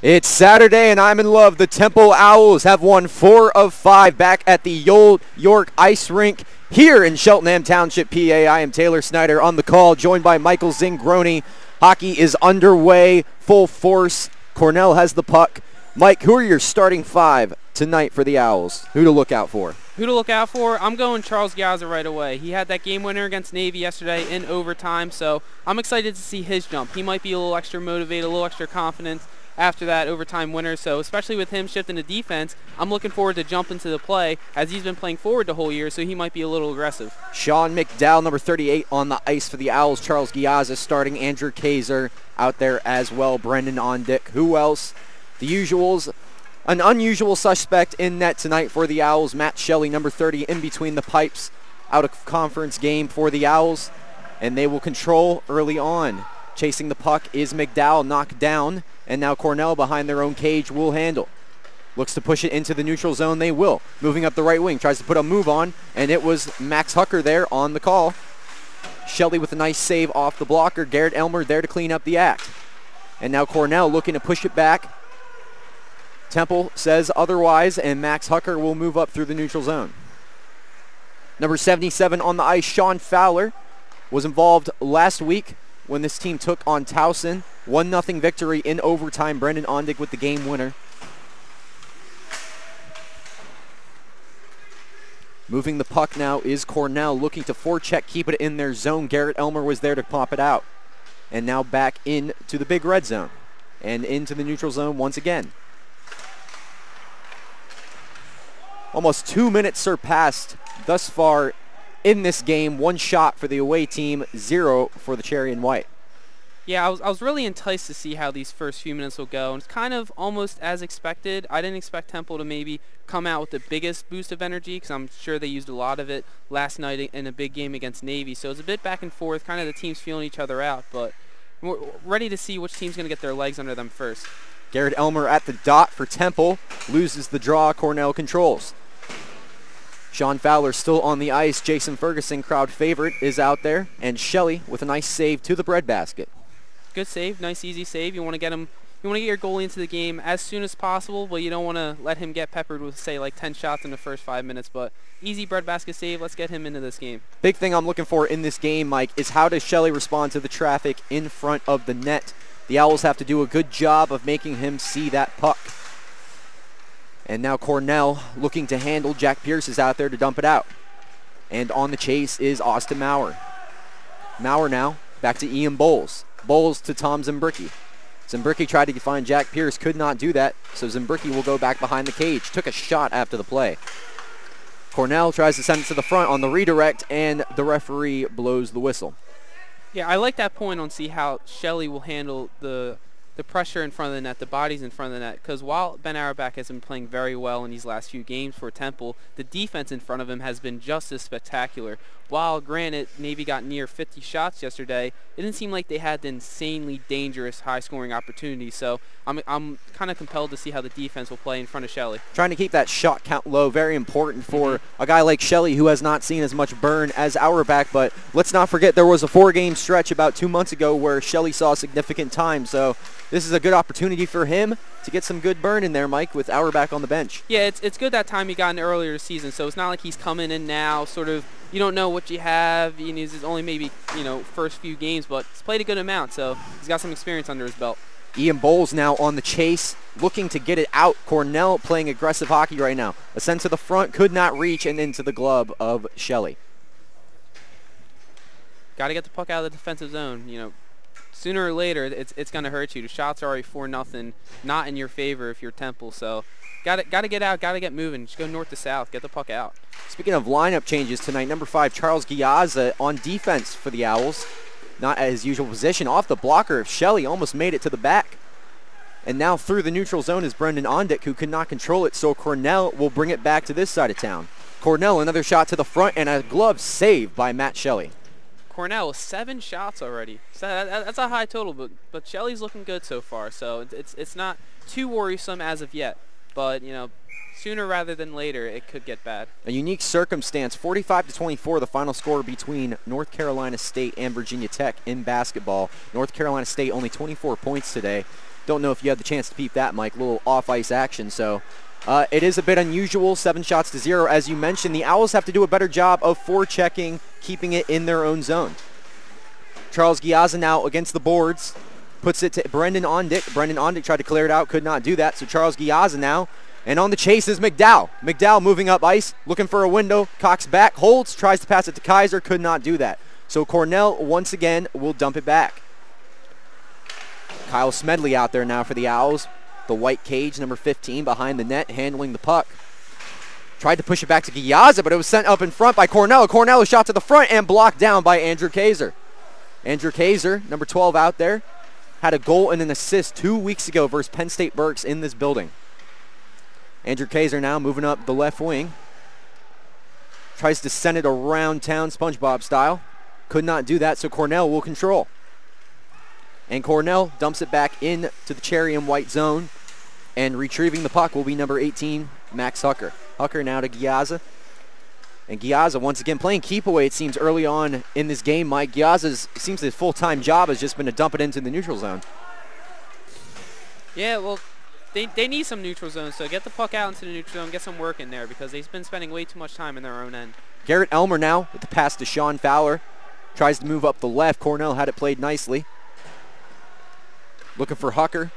It's Saturday and I'm in love. The Temple Owls have won four of five back at the York Ice Rink here in Cheltenham Township, PA. I am Taylor Snyder on the call, joined by Michael Zingroni. Hockey is underway, full force. Cornell has the puck. Mike, who are your starting five tonight for the Owls? Who to look out for? Who to look out for? I'm going Charles Giazza right away. He had that game winner against Navy yesterday in overtime, so I'm excited to see his jump. He might be a little extra motivated, a little extra confidence after that overtime winner. So especially with him shifting to defense, I'm looking forward to jumping to the play as he's been playing forward the whole year, so he might be a little aggressive. Sean McDowell, number 38 on the ice for the Owls. Charles Giazza starting. Andrew Kaiser out there as well. Brendan Ondick. Who else? The usuals. An unusual suspect in net tonight for the Owls. Matt Shelley, number 30, in between the pipes. Out of conference game for the Owls. And they will control early on. Chasing the puck is McDowell knocked down and now Cornell behind their own cage will handle. Looks to push it into the neutral zone. They will. Moving up the right wing. Tries to put a move on, and it was Max Hucker there on the call. Shelley with a nice save off the blocker. Garrett Elmer there to clean up the act. And now Cornell looking to push it back. Temple says otherwise, and Max Hucker will move up through the neutral zone. Number 77 on the ice, Sean Fowler, was involved last week when this team took on Towson. 1-0 victory in overtime. Brendan Ondick with the game winner. Moving the puck now is Cornell looking to forecheck, keep it in their zone. Garrett Elmer was there to pop it out. And now back into the big red zone and into the neutral zone once again. Almost two minutes surpassed thus far in this game. One shot for the away team, zero for the Cherry and White. Yeah, I was, I was really enticed to see how these first few minutes will go. And it's kind of almost as expected. I didn't expect Temple to maybe come out with the biggest boost of energy because I'm sure they used a lot of it last night in a big game against Navy. So it's a bit back and forth, kind of the teams feeling each other out. But we're ready to see which team's going to get their legs under them first. Garrett Elmer at the dot for Temple. Loses the draw. Cornell controls. Sean Fowler still on the ice. Jason Ferguson, crowd favorite, is out there. And Shelley with a nice save to the breadbasket. Good save. Nice, easy save. You want to get him. You want to get your goalie into the game as soon as possible, but you don't want to let him get peppered with, say, like 10 shots in the first five minutes. But easy breadbasket save. Let's get him into this game. Big thing I'm looking for in this game, Mike, is how does Shelley respond to the traffic in front of the net? The Owls have to do a good job of making him see that puck. And now Cornell looking to handle. Jack Pierce is out there to dump it out. And on the chase is Austin Maurer. Maurer now back to Ian Bowles. Bowles to Tom Zimbricki. Zimbricki tried to find Jack Pierce, could not do that, so Zimbricki will go back behind the cage. Took a shot after the play. Cornell tries to send it to the front on the redirect, and the referee blows the whistle. Yeah, I like that point on see how Shelley will handle the the pressure in front of the net, the bodies in front of the net. Because while Ben Auerbach has been playing very well in these last few games for Temple, the defense in front of him has been just as spectacular. While, granted, Navy got near 50 shots yesterday, it didn't seem like they had the insanely dangerous high-scoring opportunities. So I'm, I'm kind of compelled to see how the defense will play in front of Shelley. Trying to keep that shot count low, very important for mm-hmm. a guy like Shelley who has not seen as much burn as Auerbach. But let's not forget there was a four-game stretch about two months ago where Shelley saw significant time. So this is a good opportunity for him to get some good burn in there, Mike, with Auerbach on the bench. Yeah, it's, it's good that time he got in earlier this season, so it's not like he's coming in now sort of you don't know what you have. You know, it's only maybe, you know, first few games, but he's played a good amount, so he's got some experience under his belt. Ian Bowles now on the chase, looking to get it out. Cornell playing aggressive hockey right now. A send to the front, could not reach, and into the glove of Shelley. Got to get the puck out of the defensive zone. You know, sooner or later, it's it's going to hurt you. The shots are already four nothing, not in your favor if you're Temple. So, got got to get out, got to get moving. Just go north to south, get the puck out. Speaking of lineup changes tonight, number five Charles Giazza on defense for the Owls, not at his usual position. Off the blocker of Shelley, almost made it to the back. And now through the neutral zone is Brendan Ondick, who could not control it. So Cornell will bring it back to this side of town. Cornell, another shot to the front, and a glove save by Matt Shelley. Cornell seven shots already. So that, that's a high total, but but Shelley's looking good so far. So it's it's not too worrisome as of yet. But you know, sooner rather than later, it could get bad. A unique circumstance. 45 to 24, the final score between North Carolina State and Virginia Tech in basketball. North Carolina State only 24 points today. Don't know if you had the chance to peep that, Mike. Little off-ice action. So uh, it is a bit unusual, seven shots to zero. As you mentioned, the Owls have to do a better job of forechecking, keeping it in their own zone. Charles Giazza now against the boards. Puts it to Brendan Ondick. Brendan Ondick tried to clear it out, could not do that. So Charles Giazza now. And on the chase is McDowell. McDowell moving up ice, looking for a window. Cox back, holds, tries to pass it to Kaiser, could not do that. So Cornell once again will dump it back. Kyle Smedley out there now for the Owls. The white cage, number 15, behind the net, handling the puck. Tried to push it back to Giazza, but it was sent up in front by Cornell. Cornell shot to the front and blocked down by Andrew Kaiser. Andrew Kaiser, number 12 out there, had a goal and an assist two weeks ago versus Penn State Berks in this building. Andrew Kaiser now moving up the left wing. Tries to send it around town SpongeBob style. Could not do that, so Cornell will control. And Cornell dumps it back in to the cherry and white zone. And retrieving the puck will be number 18, Max Hucker. Hucker now to Giazza. And Giazza once again playing keep away, it seems, early on in this game. Mike Giazza's seems his full-time job has just been to dump it into the neutral zone. Yeah, well, they, they need some neutral zone, so get the puck out into the neutral zone, get some work in there because they've been spending way too much time in their own end. Garrett Elmer now with the pass to Sean Fowler. Tries to move up the left. Cornell had it played nicely. Looking for Hucker.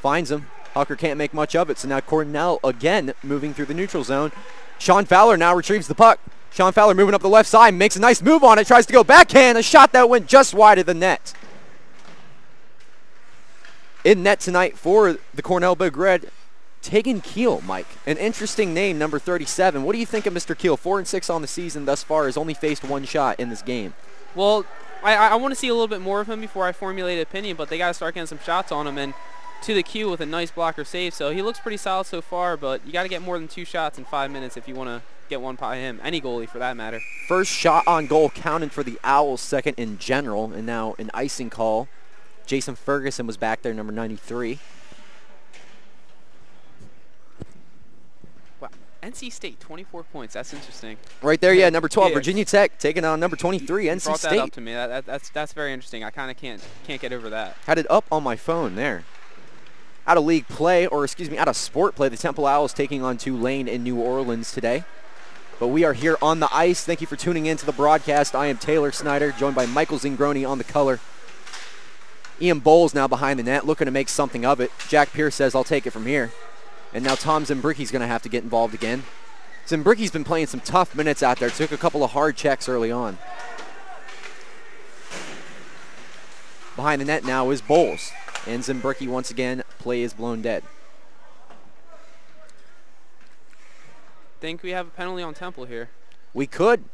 Finds him. Hucker can't make much of it, so now Cornell again moving through the neutral zone. Sean Fowler now retrieves the puck. Sean Fowler moving up the left side, makes a nice move on it, tries to go backhand, a shot that went just wide of the net. In net tonight for the Cornell Big Red, Tegan Keel, Mike. An interesting name, number 37. What do you think of Mr. Keel? Four and six on the season thus far, has only faced one shot in this game. Well, I, I want to see a little bit more of him before I formulate an opinion, but they got to start getting some shots on him. And to the queue with a nice blocker save. So he looks pretty solid so far, but you got to get more than two shots in five minutes if you want to get one by him. Any goalie for that matter. First shot on goal counted for the Owls, second in general, and now an icing call. Jason Ferguson was back there, number 93. Wow. NC State, 24 points. That's interesting. Right there, yeah, number 12, Yeah. Virginia Tech taking on number 23, You NC brought that up to me. That, that, that's that's very interesting. I kind of can't can't get over that. Had it up on my phone there. Out of league play, or excuse me, out of sport play, the Temple Owls taking on Tulane in New Orleans today. But we are here on the ice. Thank you for tuning in to the broadcast. I am Taylor Snyder, joined by Michael Zingroni on the color. Ian Bowles now behind the net, looking to make something of it. Jack Pierce says, I'll take it from here. And now Tom Zimbricki's going to have to get involved again. Zimbricki's been playing some tough minutes out there. Took a couple of hard checks early on. Behind the net now is Bowles. And Zimbricki once again, play is blown dead. Think we have a penalty on Temple here. We could.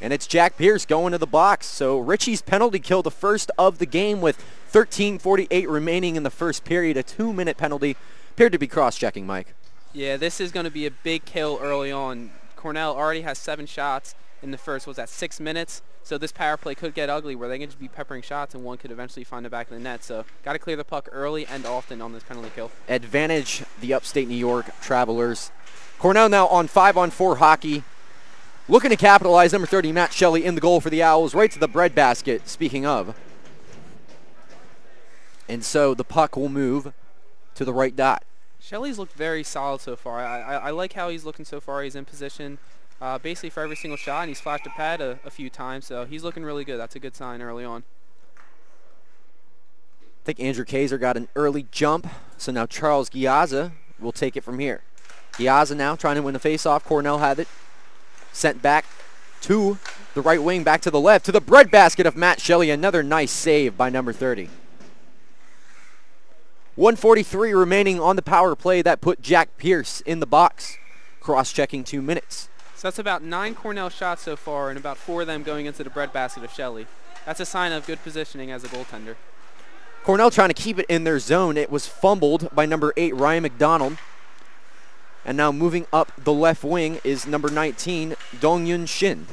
And it's Jack Pierce going to the box. So Richie's penalty kill the first of the game with 13.48 remaining in the first period. A two-minute penalty. Appeared to be cross-checking, Mike. Yeah, this is going to be a big kill early on. Cornell already has seven shots in the first. Was at six minutes? So this power play could get ugly where they can just be peppering shots and one could eventually find the back of the net. So got to clear the puck early and often on this penalty kill. Advantage the upstate New York Travelers. Cornell now on five-on-four hockey. Looking to capitalize, number 30, Matt Shelley in the goal for the Owls, right to the breadbasket, speaking of. And so the puck will move to the right dot. Shelley's looked very solid so far. I, I, I like how he's looking so far. He's in position uh, basically for every single shot, and he's flashed a pad a, a few times, so he's looking really good. That's a good sign early on. I think Andrew Kaiser got an early jump, so now Charles Giazza will take it from here. Giazza now trying to win the faceoff. Cornell had it. Sent back to the right wing, back to the left, to the breadbasket of Matt Shelley. Another nice save by number 30. 143 remaining on the power play. That put Jack Pierce in the box. Cross-checking two minutes. So that's about nine Cornell shots so far, and about four of them going into the breadbasket of Shelley. That's a sign of good positioning as a goaltender. Cornell trying to keep it in their zone. It was fumbled by number 8, Ryan McDonald. And now moving up the left wing is number 19, Dongyun Shin.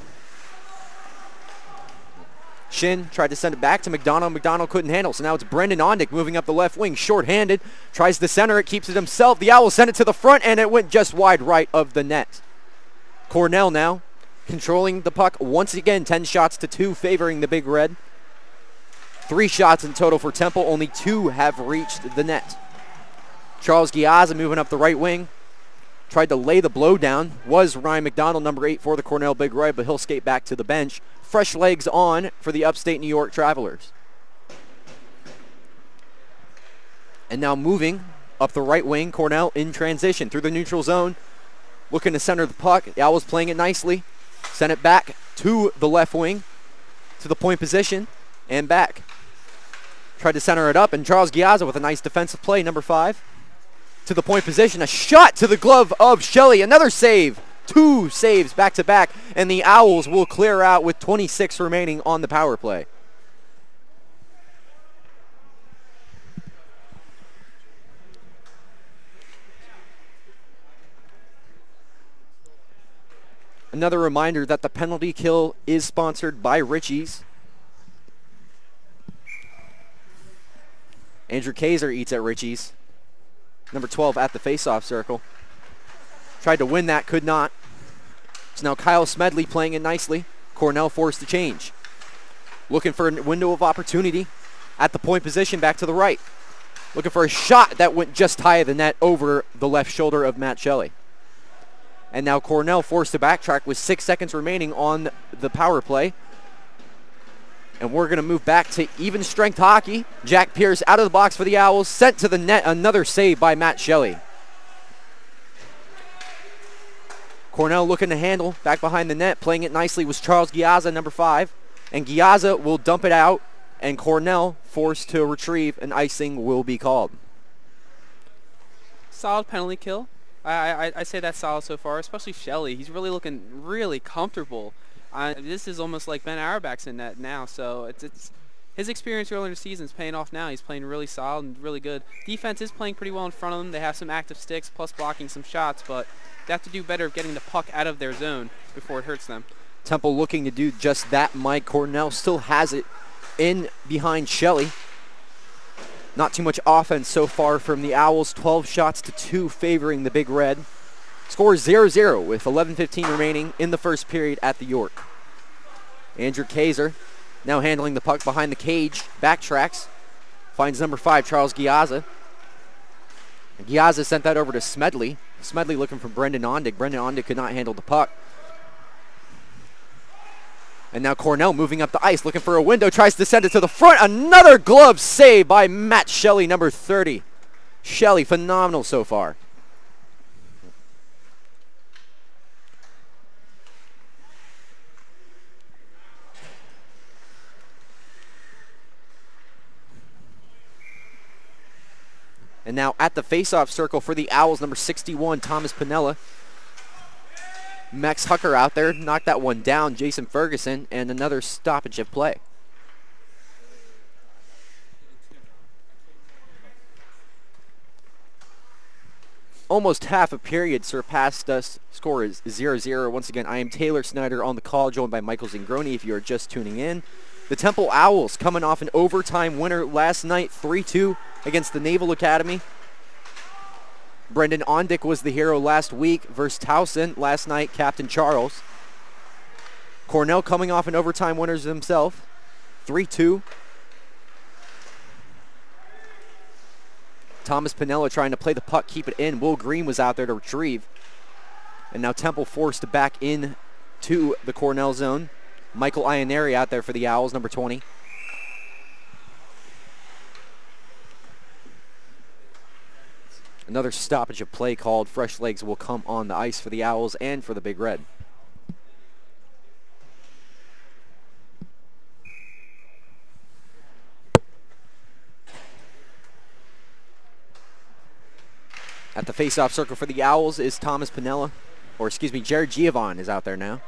Shin tried to send it back to McDonald. McDonald couldn't handle, so now it's Brendan Ondick moving up the left wing, short-handed. Tries to center it, keeps it himself. The Owl send it to the front, and it went just wide right of the net. Cornell now controlling the puck once again, 10 shots to 2, favoring the Big Red. Three shots in total for Temple. Only two have reached the net. Charles Giazza moving up the right wing. Tried to lay the blow down. Was Ryan McDonald, number eight for the Cornell Big Red, but he'll skate back to the bench. Fresh legs on for the upstate New York Travelers. And now moving up the right wing, Cornell in transition through the neutral zone. Looking to center the puck. The Owls playing it nicely. Send it back to the left wing, to the point position, and back. Tried to center it up, and Charles Giazza with a nice defensive play, number five. To the point position, a shot to the glove of Shelley. Another save. Two saves back to back, and the Owls will clear out with 26 remaining on the power play. Another reminder that the penalty kill is sponsored by Richie's. Andrew Kaiser eats at Richie's. Number 12 at the faceoff circle. Tried to win that, could not. It's now Kyle Smedley playing it nicely. Cornell forced to change. Looking for a window of opportunity at the point position back to the right. Looking for a shot that went just high of the net over the left shoulder of Matt Shelley. And now Cornell forced to backtrack with six seconds remaining on the power play. And we're going to move back to even strength hockey. Jack Pierce out of the box for the Owls. Sent to the net. Another save by Matt Shelley. Cornell looking to handle. Back behind the net. Playing it nicely was Charles Giazza, number five. And Giazza will dump it out. And Cornell forced to retrieve. And icing will be called. Solid penalty kill. I, I, I say that's solid so far, especially Shelley. He's really looking really comfortable. Uh, this is almost like Ben Auerbach's in that now, so it's, it's his experience earlier in the season is paying off now. He's playing really solid and really good. Defense is playing pretty well in front of them. They have some active sticks plus blocking some shots, but they have to do better of getting the puck out of their zone before it hurts them. Temple looking to do just that. Mike Cornell still has it in behind Shelley. Not too much offense so far from the Owls. 12 shots to 2 favoring the Big Red. Score 0-0 with 11.15 remaining in the first period at the York. Andrew Kaiser now handling the puck behind the cage. Backtracks. Finds number 5, Charles Giazza. Giazza sent that over to Smedley. Smedley looking for Brendan Ondick. Brendan Ondick could not handle the puck. And now Cornell moving up the ice, looking for a window, tries to send it to the front. Another glove save by Matt Shelley, number 30. Shelley, phenomenal so far. And now at the faceoff circle for the Owls, number 61, Thomas Pinella. Max Hucker out there, knocked that one down. Jason Ferguson, and another stoppage of play. Almost half a period surpassed us. Score is 0-0. Once again, I am Taylor Snyder on the call, joined by Michael Zingroni if you are just tuning in. The Temple Owls coming off an overtime winner last night, 3-2 against the Naval Academy. Brendan Ondick was the hero last week versus Towson. Last night, Captain Charles. Cornell coming off an overtime winners himself. 3-2. Thomas Pinella trying to play the puck, keep it in. Will Green was out there to retrieve. And now Temple forced back in to the Cornell zone. Michael Ianari out there for the Owls, number 20. Another stoppage of play called. Fresh legs will come on the ice for the Owls and for the Big Red. At the face-off circle for the Owls is Thomas Pinella, or excuse me, Jared Giovon is out there now.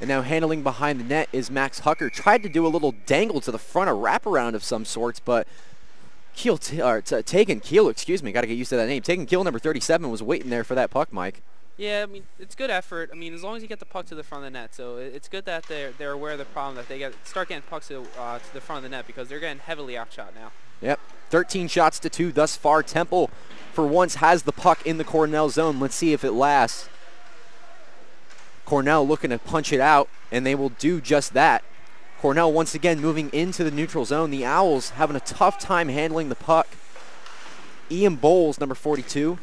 And now handling behind the net is Max Hucker. Tried to do a little dangle to the front, a wraparound of some sorts, but Keel, t- or t- Tegan Keel, excuse me, got to get used to that name. Tegan Keel, number 37, was waiting there for that puck, Mike. Yeah, I mean it's good effort. I mean as long as you get the puck to the front of the net, so it's good that they're they're aware of the problem that they get start getting pucks to, uh, to the front of the net because they're getting heavily outshot now. Yep, 13 shots to two thus far. Temple, for once, has the puck in the Cornell zone. Let's see if it lasts. Cornell looking to punch it out, and they will do just that. Cornell once again moving into the neutral zone. The Owls having a tough time handling the puck. Ian Bowles, number 42,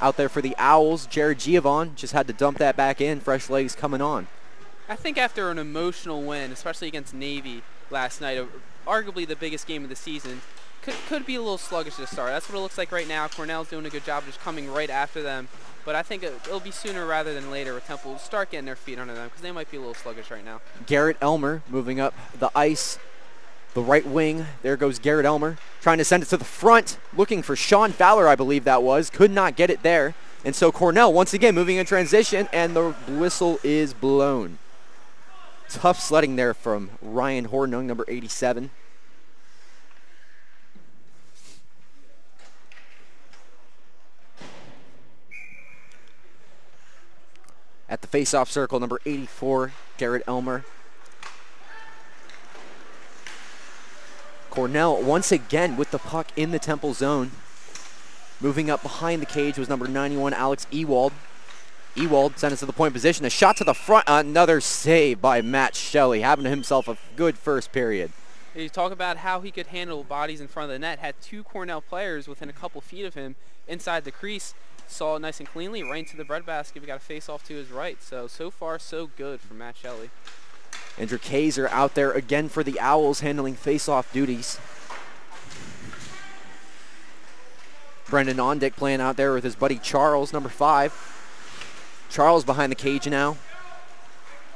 out there for the Owls. Jared Giovon just had to dump that back in. Fresh legs coming on. I think after an emotional win, especially against Navy last night, arguably the biggest game of the season, could, could be a little sluggish to start. That's what it looks like right now. Cornell's doing a good job just coming right after them. But I think it, will be sooner rather than later where Temple will start getting their feet under them because they might be a little sluggish right now. Garrett Elmer moving up the ice. The right wing, there goes Garrett Elmer, trying to send it to the front, looking for Sean Fowler, I believe that was. Could not get it there. And so Cornell, once again, moving in transition, and the whistle is blown. Tough sledding there from Ryan Hornung, number 87. At the face-off circle, number 84, Garrett Elmer. Cornell once again with the puck in the Temple zone. Moving up behind the cage was number 91, Alex Ewald. Ewald sent us to the point position. A shot to the front. Another save by Matt Shelley, having himself a good first period. You talk about how he could handle bodies in front of the net. Had two Cornell players within a couple feet of him inside the crease saw it nice and cleanly, right into the breadbasket. We got a face off to his right. So, so far, so good for Matt Shelley. Andrew Kaiser out there again for the Owls handling face-off duties. Brendan Ondick playing out there with his buddy Charles, number five. Charles behind the cage now.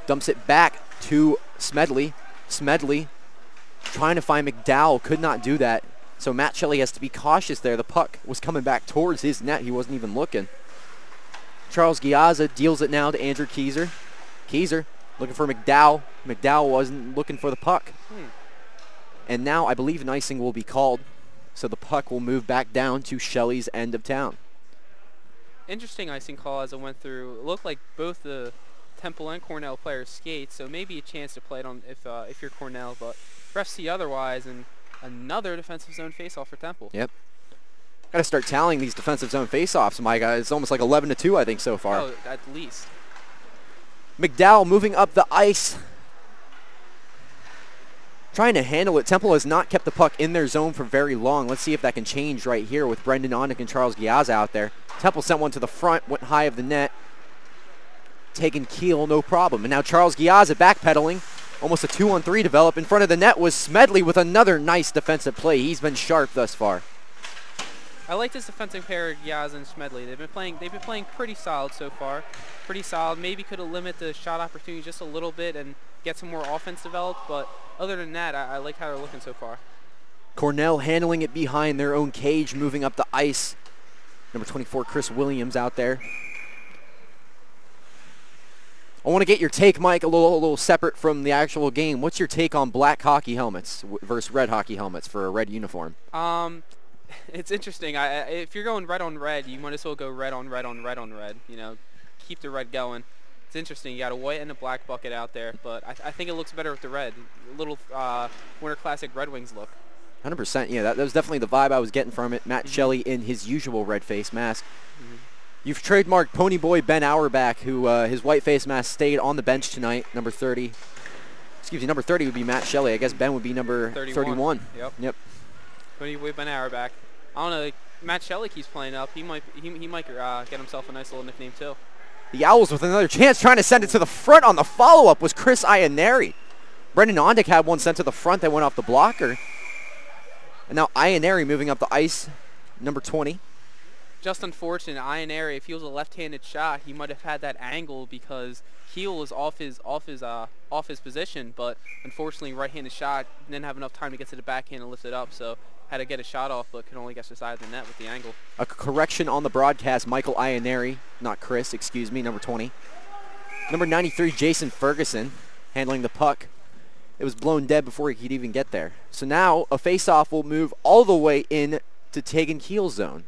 Dumps it back to Smedley. Smedley trying to find McDowell. Could not do that. So Matt Shelley has to be cautious there. The puck was coming back towards his net. He wasn't even looking. Charles Giazza deals it now to Andrew Kaiser. Kaiser looking for McDowell. McDowell wasn't looking for the puck. Hmm. And now I believe an icing will be called. So the puck will move back down to Shelley's end of town. Interesting icing call as it went through. It looked like both the Temple and Cornell players skate, so maybe a chance to play it on if uh, if you're Cornell, but refs see otherwise, and Another defensive zone faceoff for Temple. Yep. Got to start tallying these defensive zone faceoffs, my guy. It's almost like 11 to 2, I think, so far. Oh, at least. McDowell moving up the ice. Trying to handle it. Temple has not kept the puck in their zone for very long. Let's see if that can change right here with Brendan Ondick and Charles Giaz out there. Temple sent one to the front, went high of the net. Tegan Keel, no problem. And now Charles Giaz backpedaling. Almost a two-on-three develop. In front of the net was Smedley with another nice defensive play. He's been sharp thus far. I like this defensive pair, Yaz and Smedley. They've been playing. They've been playing pretty solid so far. Pretty solid. Maybe could have limit the shot opportunity just a little bit and get some more offense developed. But other than that, I, I like how they're looking so far. Cornell handling it behind their own cage, moving up the ice. Number 24, Chris Williams out there. I want to get your take, Mike, a little, a little separate from the actual game. What's your take on black hockey helmets versus red hockey helmets for a red uniform? Um, it's interesting. I, if you're going red on red, you might as well go red on red on red on red. You know, keep the red going. It's interesting. You got a white and a black bucket out there, but I, I think it looks better with the red. A little uh, Winter Classic Red Wings look. 100%. Yeah, that, that was definitely the vibe I was getting from it. Matt mm -hmm. Shelley in his usual red face mask. Mm -hmm. You've trademarked Ponyboy Ben Auerbach, who uh, his white face mask stayed on the bench tonight, number 30. Excuse me, number 30 would be Matt Shelley. I guess Ben would be number 31. 31. Yep. Yep. Pony Boy Ben Auerbach. I don't know. Matt Shelley keeps playing up. He might he, he might uh, get himself a nice little nickname too. The Owls with another chance, trying to send it to the front on the follow-up was Chris Ianari. Brendan Ondick had one sent to the front that went off the blocker. And now Ianari moving up the ice, number 20 just unfortunate. Ianari, if he was a left-handed shot, he might have had that angle because Keel was off his off his uh, off his position. But unfortunately, right-handed shot didn't have enough time to get to the backhand and lift it up. So had to get a shot off, but could only get to the side of the net with the angle. A correction on the broadcast: Michael Ianari, not Chris. Excuse me, number 20. Number 93, Jason Ferguson, handling the puck. It was blown dead before he could even get there. So now a face-off will move all the way in to Tegan Keel's zone.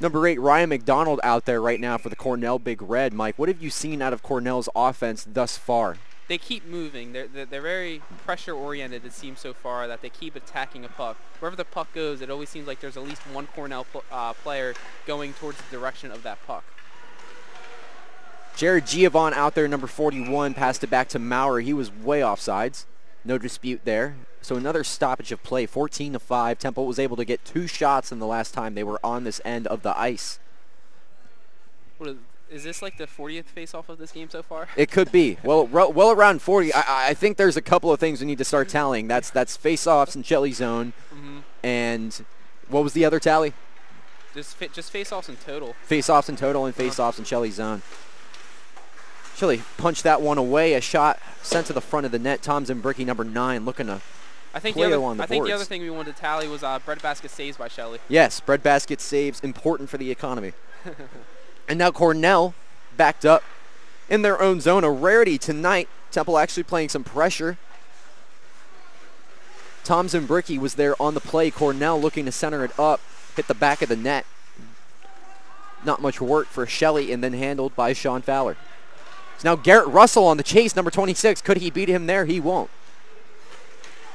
Number eight, Ryan McDonald out there right now for the Cornell Big Red. Mike, what have you seen out of Cornell's offense thus far? they keep moving. They're, they're, they're very pressure oriented. It seems so far that they keep attacking a puck. Wherever the puck goes, it always seems like there's at least one Cornell pl- uh, player going towards the direction of that puck. Jared Giovon out there, number 41, passed it back to Maurer. He was way off sides. No dispute there. So another stoppage of play, 14 to 5. Temple was able to get two shots in the last time they were on this end of the ice. What is, is this like the 40th face-off of this game so far? It could be. Well, well around 40. I, I think there's a couple of things we need to start tallying. That's that's face-offs and Shelley zone, hmm and what was the other tally? Just just face-offs in total. Face-offs in total and face-offs in Shelley zone. Shelley punched that one away. A shot sent to the front of the net. Tom Zimbricki, number nine, looking to I think Play the other, along the I think the other thing we wanted to tally was uh, breadbasket saves by Shelley. Yes, breadbasket saves important for the economy. and now Cornell backed up in their own zone. A rarity tonight. Temple actually playing some pressure. Tom Zimbricki was there on the play. Cornell looking to center it up, hit the back of the net. Not much work for Shelley and then handled by Sean Fowler. Now Garrett Russell on the chase, number 26. Could he beat him there? He won't.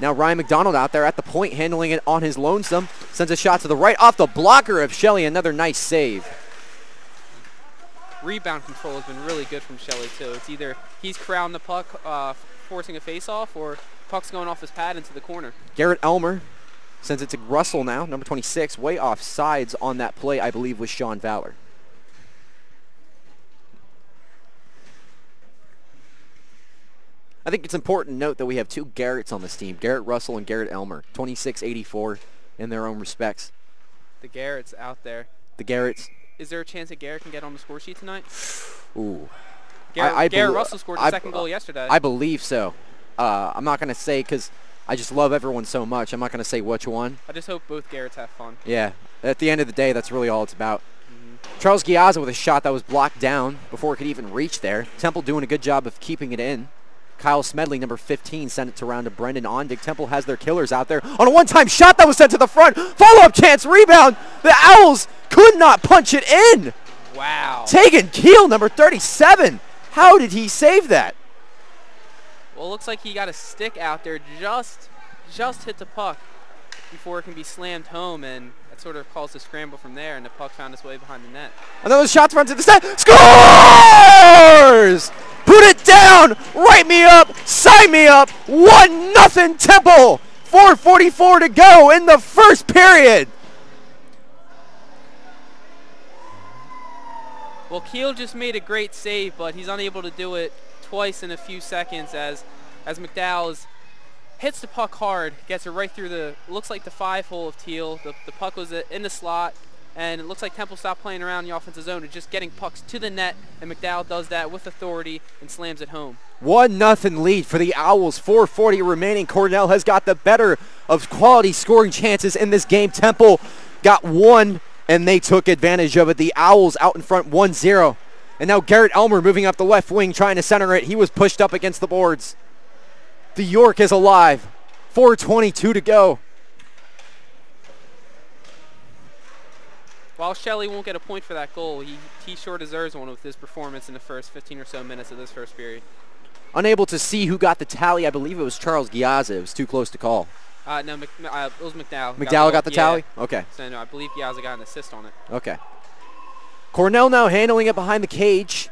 Now Ryan McDonald out there at the point, handling it on his lonesome. Sends a shot to the right off the blocker of Shelley. Another nice save. Rebound control has been really good from Shelley too. It's either he's crowding the puck, uh, forcing a face-off, or puck's going off his pad into the corner. Garrett Elmer sends it to Russell now, number 26. Way off sides on that play, I believe, was Sean Fowler. I think it's important to note that we have two Garretts on this team, Garrett Russell and Garrett Elmer, 26-84 in their own respects. The Garrett's out there. The Garretts, Is there a chance that Garrett can get on the score sheet tonight? ooh. Garrett, I Garrett Russell scored the I- second goal yesterday. I believe so. Uh, I'm not going to say because I just love everyone so much. I'm not going to say which one. I just hope both Garretts have fun. Yeah, at the end of the day, that's really all it's about. Mhm. Charles Giazza with a shot that was blocked down before it could even reach there. Temple doing a good job of keeping it in. Kyle Smedley, number 15, sent it to round to Brendan Ondick. Temple has their killers out there on a one-time shot that was sent to the front. Follow-up chance, rebound. The Owls could not punch it in. Wow. Tegan Keel, number 37. How did he save that? Well, it looks like he got a stick out there, just just hit the puck before it can be slammed home, and that sort of caused a scramble from there, and the puck found its way behind the net. Another shot front to the set. Scores! Put it down! Write me up! Sign me up! 1 nothing Temple! 4.44 to go in the first period. Well, Keel just made a great save, but he's unable to do it twice in a few seconds as as McDowell is, hits the puck hard, gets it right through the looks like the five hole of Teal. The, the puck was in the slot, and it looks like Temple stopped playing around the offensive zone and just getting pucks to the net, and McDowell does that with authority and slams it home. 1 nothing lead for the Owls. 4.40 remaining. Cornell has got the better of quality scoring chances in this game. Temple got one, and they took advantage of it. The Owls out in front 1-0. And now Garrett Elmer moving up the left wing, trying to center it. He was pushed up against the boards. The York is alive. 4.22 to go. While Shelley won't get a point for that goal, he, he sure deserves one with his performance in the first 15 or so minutes of this first period. Unable to see who got the tally. I believe it was Charles Giazza. It was too close to call. Uh, no, Mc, uh, it was McDowell. McDowell got the yeah. tally? Okay. So no, I believe Giazza got an assist on it. Okay. Cornell now handling it behind the cage.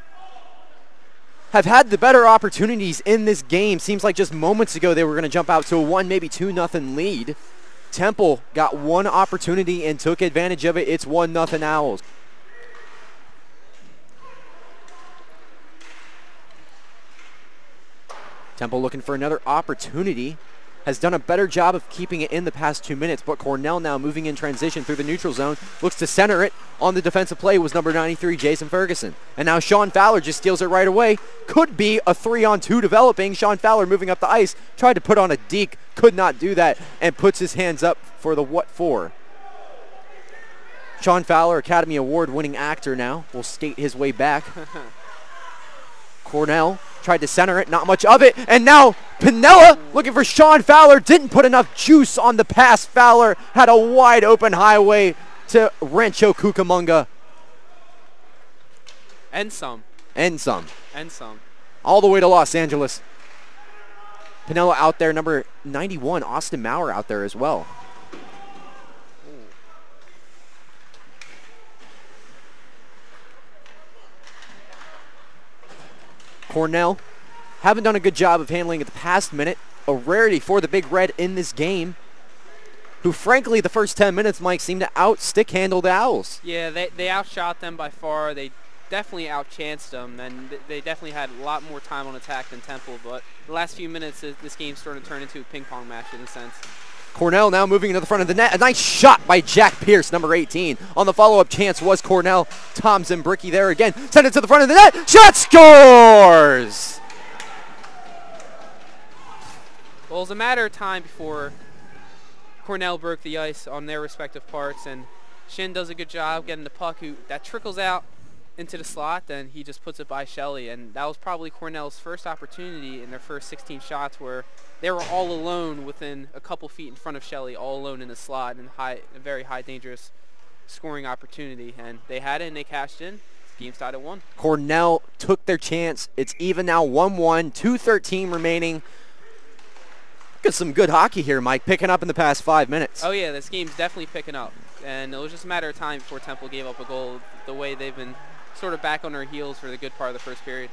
Have had the better opportunities in this game. Seems like just moments ago they were going to jump out to a one, maybe two nothing lead. Temple got one opportunity and took advantage of it. It's one nothing Owls. Temple looking for another opportunity. Has done a better job of keeping it in the past two minutes, but Cornell now moving in transition through the neutral zone. Looks to center it. On the defensive play was number 93, Jason Ferguson. And now Sean Fowler just steals it right away. Could be a three-on-two developing. Sean Fowler moving up the ice. Tried to put on a deke. Could not do that. And puts his hands up for the what for. Sean Fowler, Academy Award winning actor now, will skate his way back. Cornell tried to center it, not much of it, and now Pinella looking for Sean Fowler, didn't put enough juice on the pass. Fowler had a wide open highway to Rancho Cucamonga And some. and some, And some. all the way to Los Angeles. Pinella out there, number 91, Austin Maurer out there as well. Cornell haven't done a good job of handling it the past minute. A rarity for the Big Red in this game, who frankly the first 10 minutes, Mike, seemed to out stick handle the Owls. Yeah, they, they outshot them by far. They definitely outchanced them, and they definitely had a lot more time on attack than Temple. But the last few minutes, this game started to turn into a ping pong match in a sense. Cornell now moving into the front of the net. A nice shot by Jack Pierce, number 18. On the follow-up chance was Cornell. Tom Zimbricki there again. Send it to the front of the net. Shot scores! Well, it was a matter of time before Cornell broke the ice on their respective parts, and Shin does a good job getting the puck who that trickles out into the slot, then he just puts it by Shelley. And that was probably Cornell's first opportunity in their first 16 shots where they were all alone within a couple feet in front of Shelley, all alone in the slot and high, a very high dangerous scoring opportunity. And they had it and they cashed in. Game tied at 1. Cornell took their chance. It's even now 1-1, 2.13 remaining. Got some good hockey here, Mike, picking up in the past five minutes. Oh, yeah, this game's definitely picking up. And it was just a matter of time before Temple gave up a goal the way they've been sort of back on their heels for the good part of the first period.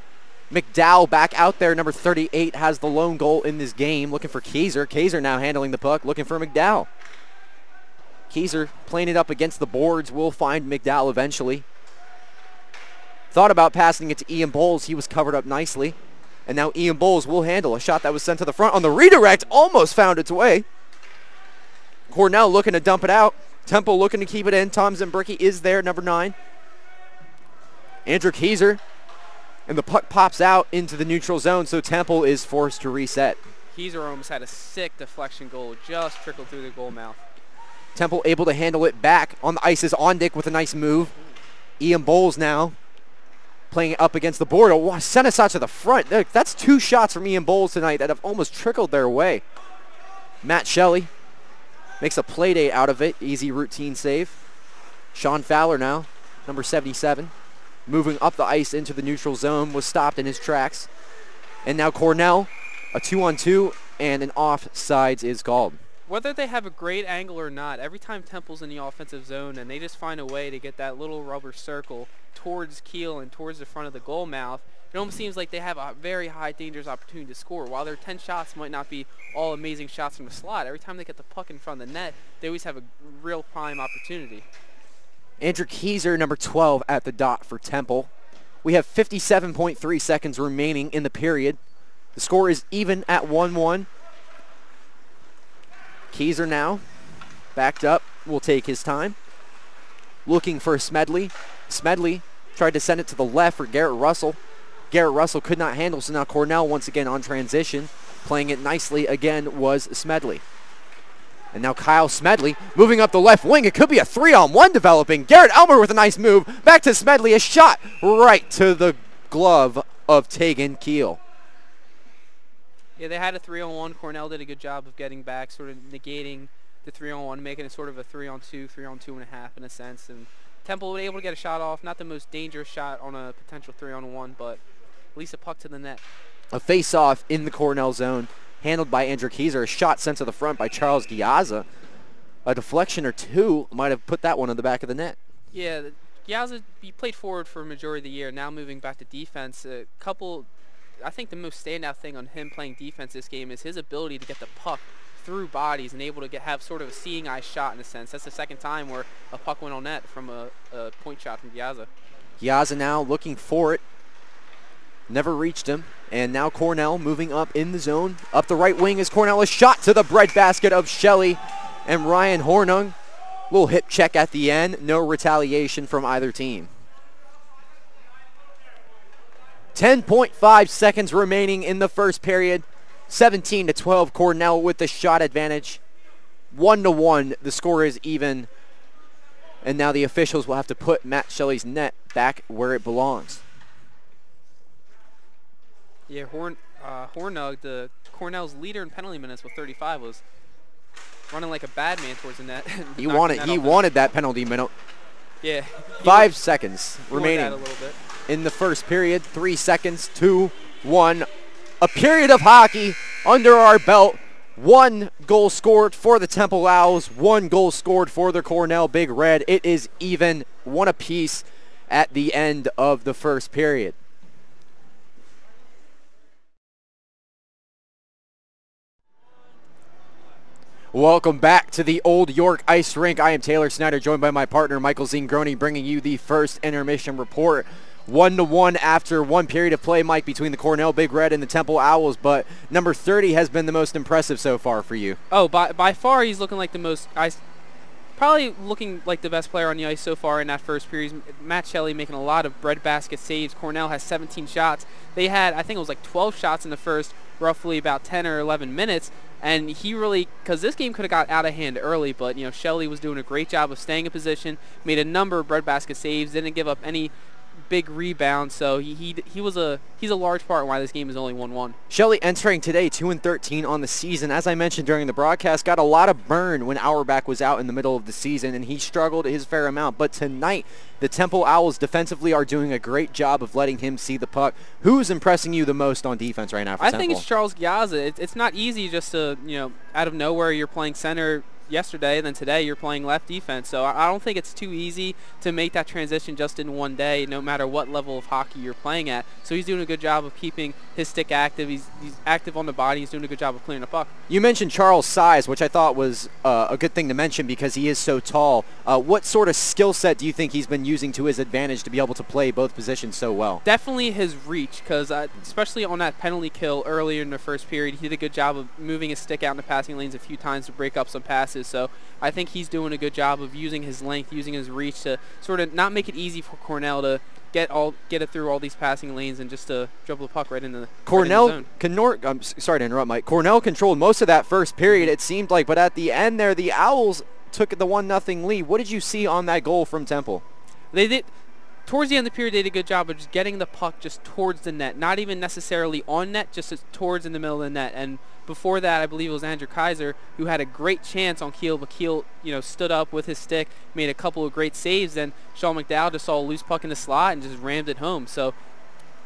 McDowell back out there, number 38, has the lone goal in this game, looking for Kaiser. Kaiser now handling the puck, looking for McDowell. Kaiser playing it up against the boards, will find McDowell eventually. Thought about passing it to Ian Bowles. He was covered up nicely. And now Ian Bowles will handle a shot that was sent to the front on the redirect. Almost found its way. Cornell looking to dump it out. Temple looking to keep it in. Tom Zimbricki is there, number nine. Andrew Kaiser. And the puck pops out into the neutral zone, so Temple is forced to reset. Kaiser almost had a sick deflection goal, just trickled through the goal mouth. Temple able to handle it back on the ice is Ondick with a nice move. Ian Bowles now playing up against the board. Oh, sent us out to the front. That's two shots from Ian Bowles tonight that have almost trickled their way. Matt Shelley makes a play date out of it. Easy routine save. Sean Fowler now, number 77 moving up the ice into the neutral zone, was stopped in his tracks. And now Cornell, a two-on-two, and an offsides is called. Whether they have a great angle or not, every time Temple's in the offensive zone and they just find a way to get that little rubber circle towards Keel and towards the front of the goal mouth, it almost seems like they have a very high dangerous opportunity to score. While their 10 shots might not be all amazing shots from the slot, every time they get the puck in front of the net, they always have a real prime opportunity. Andrew Kaiser, number 12, at the dot for Temple. We have 57.3 seconds remaining in the period. The score is even at 1-1. Kaiser now, backed up, will take his time. Looking for Smedley. Smedley tried to send it to the left for Garrett Russell. Garrett Russell could not handle, so now Cornell once again on transition. Playing it nicely again was Smedley. And now Kyle Smedley moving up the left wing. It could be a three-on-one developing. Garrett Elmer with a nice move. Back to Smedley. A shot right to the glove of Tegan Keel. Yeah, they had a three-on-one. Cornell did a good job of getting back, sort of negating the three-on-one, making it sort of a three-on-two, three-on-two and a half in a sense. And Temple was able to get a shot off. Not the most dangerous shot on a potential three-on-one, but at least a puck to the net. A face-off in the Cornell zone handled by Andrew Kaiser. A shot sent to the front by Charles Giazza. A deflection or two might have put that one in the back of the net. Yeah, Giazza, he played forward for a majority of the year. Now moving back to defense. A couple, I think the most standout thing on him playing defense this game is his ability to get the puck through bodies and able to get have sort of a seeing eye shot in a sense. That's the second time where a puck went on net from a, a point shot from Giazza. Giazza now looking for it. Never reached him. And now Cornell moving up in the zone. Up the right wing is Cornell. A shot to the breadbasket of Shelley and Ryan Hornung. Little hip check at the end. No retaliation from either team. 10.5 seconds remaining in the first period. 17 to 12 Cornell with the shot advantage. 1 to 1 the score is even. And now the officials will have to put Matt Shelley's net back where it belongs. Yeah, Horn uh, Hornug, the Cornell's leader in penalty minutes with 35, was running like a bad man towards the net. he wanted he wanted that penalty minute. Yeah. Five seconds remaining in the first period. Three seconds. Two, one. A period of hockey, under our belt. One goal scored for the Temple Owls, one goal scored for the Cornell Big Red. It is even one apiece at the end of the first period. Welcome back to the Old York Ice Rink. I am Taylor Snyder, joined by my partner Michael Zingroni, bringing you the first intermission report. One to one after one period of play, Mike, between the Cornell Big Red and the Temple Owls. But number 30 has been the most impressive so far for you. Oh, by by far, he's looking like the most ice. Probably looking like the best player on the ice so far in that first period. Matt Shelley making a lot of breadbasket saves. Cornell has 17 shots. They had, I think it was like 12 shots in the first, roughly about 10 or 11 minutes. And he really, because this game could have got out of hand early, but, you know, Shelley was doing a great job of staying in position, made a number of breadbasket saves, didn't give up any big rebound. So he, he he was a he's a large part in why this game is only 1-1. Shelley entering today 2 and 13 on the season. As I mentioned during the broadcast, got a lot of burn when Auerbach was out in the middle of the season, and he struggled his fair amount. But tonight, the Temple Owls defensively are doing a great job of letting him see the puck. Who's impressing you the most on defense right now I Temple? think it's Charles Giazza. It's, it's not easy just to, you know, out of nowhere you're playing center yesterday, and then today you're playing left defense. So I don't think it's too easy to make that transition just in one day, no matter what level of hockey you're playing at. So he's doing a good job of keeping his stick active. He's, he's active on the body. He's doing a good job of clearing the puck. You mentioned Charles' size, which I thought was uh, a good thing to mention because he is so tall. Uh, what sort of skill set do you think he's been using to his advantage to be able to play both positions so well? Definitely his reach, because uh, especially on that penalty kill earlier in the first period, he did a good job of moving his stick out in the passing lanes a few times to break up some passes. So I think he's doing a good job of using his length, using his reach to sort of not make it easy for Cornell to get all get it through all these passing lanes and just to dribble the puck right into the Cornell. Right in the Conor, I'm sorry to interrupt, Mike. Cornell controlled most of that first period. It seemed like, but at the end there, the Owls took the one nothing lead. What did you see on that goal from Temple? They did towards the end of the period, they did a good job of just getting the puck just towards the net, not even necessarily on net, just uh, towards in the middle of the net. And before that, I believe it was Andrew Kaiser who had a great chance on Keel, but Keel, you know, stood up with his stick, made a couple of great saves. Then Sean McDowell just saw a loose puck in the slot and just rammed it home. So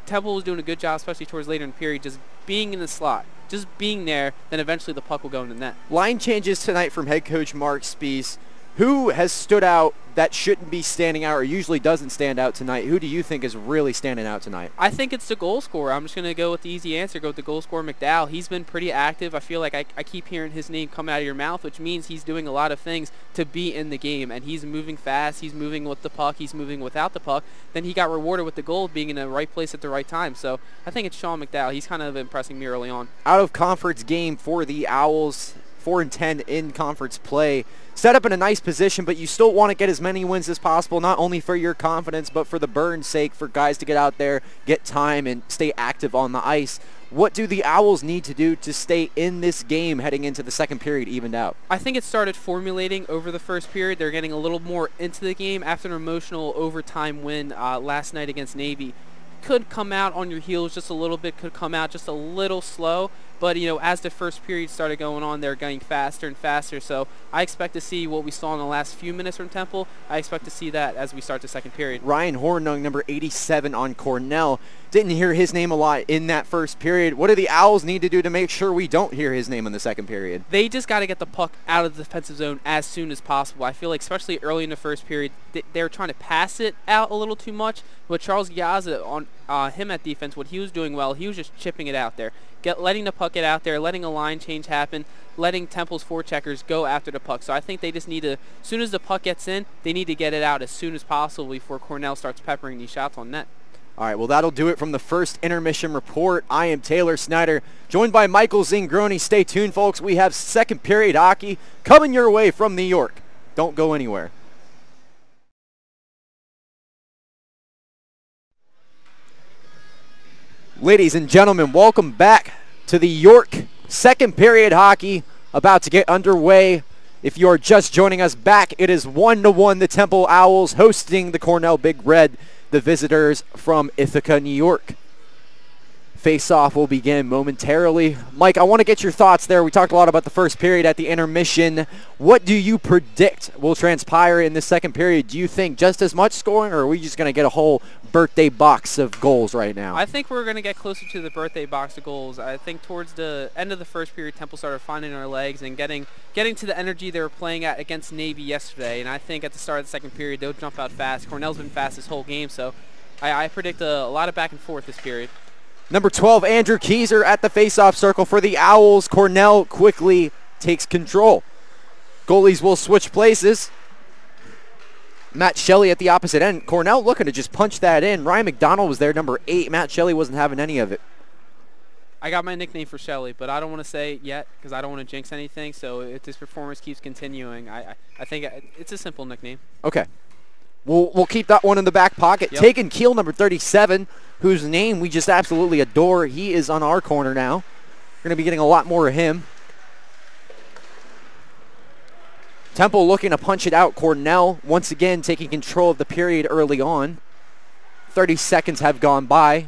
Temple was doing a good job, especially towards later in the period, just being in the slot, just being there. Then eventually the puck will go in the net. Line changes tonight from head coach Mark Spees. Who has stood out that shouldn't be standing out or usually doesn't stand out tonight? Who do you think is really standing out tonight? I think it's the goal scorer. I'm just going to go with the easy answer, go with the goal scorer, McDowell. He's been pretty active. I feel like I, I keep hearing his name come out of your mouth, which means he's doing a lot of things to be in the game. And he's moving fast. He's moving with the puck. He's moving without the puck. Then he got rewarded with the goal being in the right place at the right time. So I think it's Sean McDowell. He's kind of impressing me early on. Out of conference game for the Owls 4 and 10 in conference play. Set up in a nice position, but you still want to get as many wins as possible, not only for your confidence, but for the burn's sake, for guys to get out there, get time, and stay active on the ice. What do the Owls need to do to stay in this game heading into the second period evened out? I think it started formulating over the first period. They're getting a little more into the game after an emotional overtime win uh, last night against Navy. Could come out on your heels just a little bit, could come out just a little slow, but you know, as the first period started going on, they're going faster and faster. So I expect to see what we saw in the last few minutes from Temple. I expect to see that as we start the second period. Ryan Hornung, number 87 on Cornell, didn't hear his name a lot in that first period. What do the Owls need to do to make sure we don't hear his name in the second period? They just got to get the puck out of the defensive zone as soon as possible. I feel like, especially early in the first period, they, were trying to pass it out a little too much. But Charles Giazza, on uh, him at defense, what he was doing well, he was just chipping it out there, get letting the puck get out there, letting a line change happen, letting Temple's forecheckers go after the puck. So I think they just need to, as soon as the puck gets in, they need to get it out as soon as possible before Cornell starts peppering these shots on net. All right, well, that'll do it from the first intermission report. I am Taylor Snyder, joined by Michael Zingroni. Stay tuned, folks. We have second period hockey coming your way from New York. Don't go anywhere. Ladies and gentlemen, welcome back to the York second period hockey about to get underway. If you are just joining us back, it is one to one the Temple Owls hosting the Cornell Big Red the visitors from Ithaca, New York. Face-off will begin momentarily. Mike, I want to get your thoughts there. We talked a lot about the first period at the intermission. What do you predict will transpire in the second period? Do you think just as much scoring, or are we just going to get a whole birthday box of goals right now? I think we're going to get closer to the birthday box of goals. I think towards the end of the first period, Temple started finding our legs and getting getting to the energy they were playing at against Navy yesterday. And I think at the start of the second period, they'll jump out fast. Cornell's been fast this whole game, so I, I predict a, a lot of back and forth this period. Number 12, Andrew Kaiser at the faceoff circle for the Owls. Cornell quickly takes control. Goalies will switch places. Matt Shelley at the opposite end. Cornell looking to just punch that in. Ryan McDonald was there, number eight. Matt Shelley wasn't having any of it. I got my nickname for Shelley, but I don't want to say it yet because I don't want to jinx anything. So if this performance keeps continuing, I, I, I think it's a simple nickname. Okay. We'll, we'll keep that one in the back pocket. Yep. Tegan Keel, number 37, whose name we just absolutely adore. He is on our corner now. We're going to be getting a lot more of him. Temple looking to punch it out. Cornell once again taking control of the period early on. 30 seconds have gone by.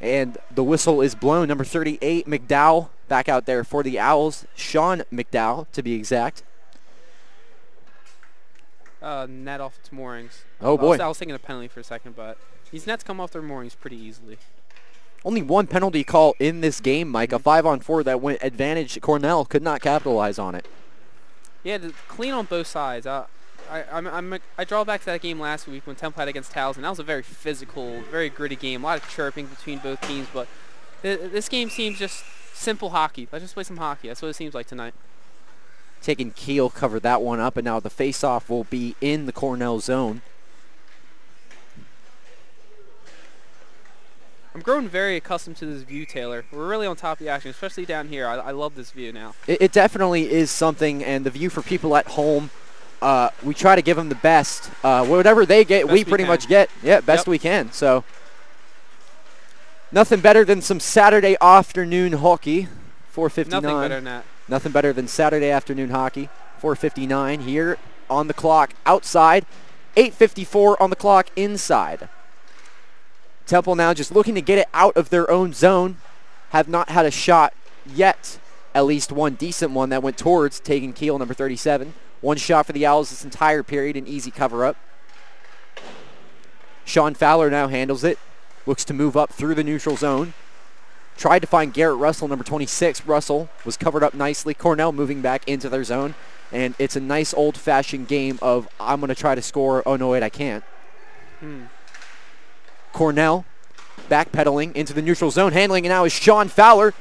And the whistle is blown. Number 38, McDowell, back out there for the Owls. Sean McDowell, to be exact uh, net off its moorings. Oh boy! I was, I was thinking a penalty for a second, but these nets come off their moorings pretty easily. Only one penalty call in this game, Mike. A five-on-four that went advantage. Cornell could not capitalize on it. Yeah, clean on both sides. Uh, I, I'm, I'm, I draw back to that game last week when Temple had against Towson. That was a very physical, very gritty game. A lot of chirping between both teams, but th this game seems just simple hockey. Let's just play some hockey. That's what it seems like tonight Tegan Keel cover that one up, and now the faceoff will be in the Cornell zone. I'm growing very accustomed to this view, Taylor. We're really on top of the action, especially down here. I, I love this view now. It, it, definitely is something, and the view for people at home, uh, we try to give them the best. Uh, whatever they get, best we pretty we much get. Yeah, best yep. we can. So nothing better than some Saturday afternoon hockey. 459. Nothing better than that. Nothing better than Saturday afternoon hockey. 4.59 here on the clock outside. 8.54 on the clock inside. Temple now just looking to get it out of their own zone. Have not had a shot yet. At least one decent one that went towards Tegan Keel, number 37. One shot for the Owls this entire period, an easy cover-up. Sean Fowler now handles it. Looks to move up through the neutral zone. Tried to find Garrett Russell, number 26. Russell was covered up nicely. Cornell moving back into their zone. And it's a nice old-fashioned game of I'm going to try to score. Oh, no, wait, I can't. Hmm. Cornell backpedaling into the neutral zone. Handling it now is Sean Fowler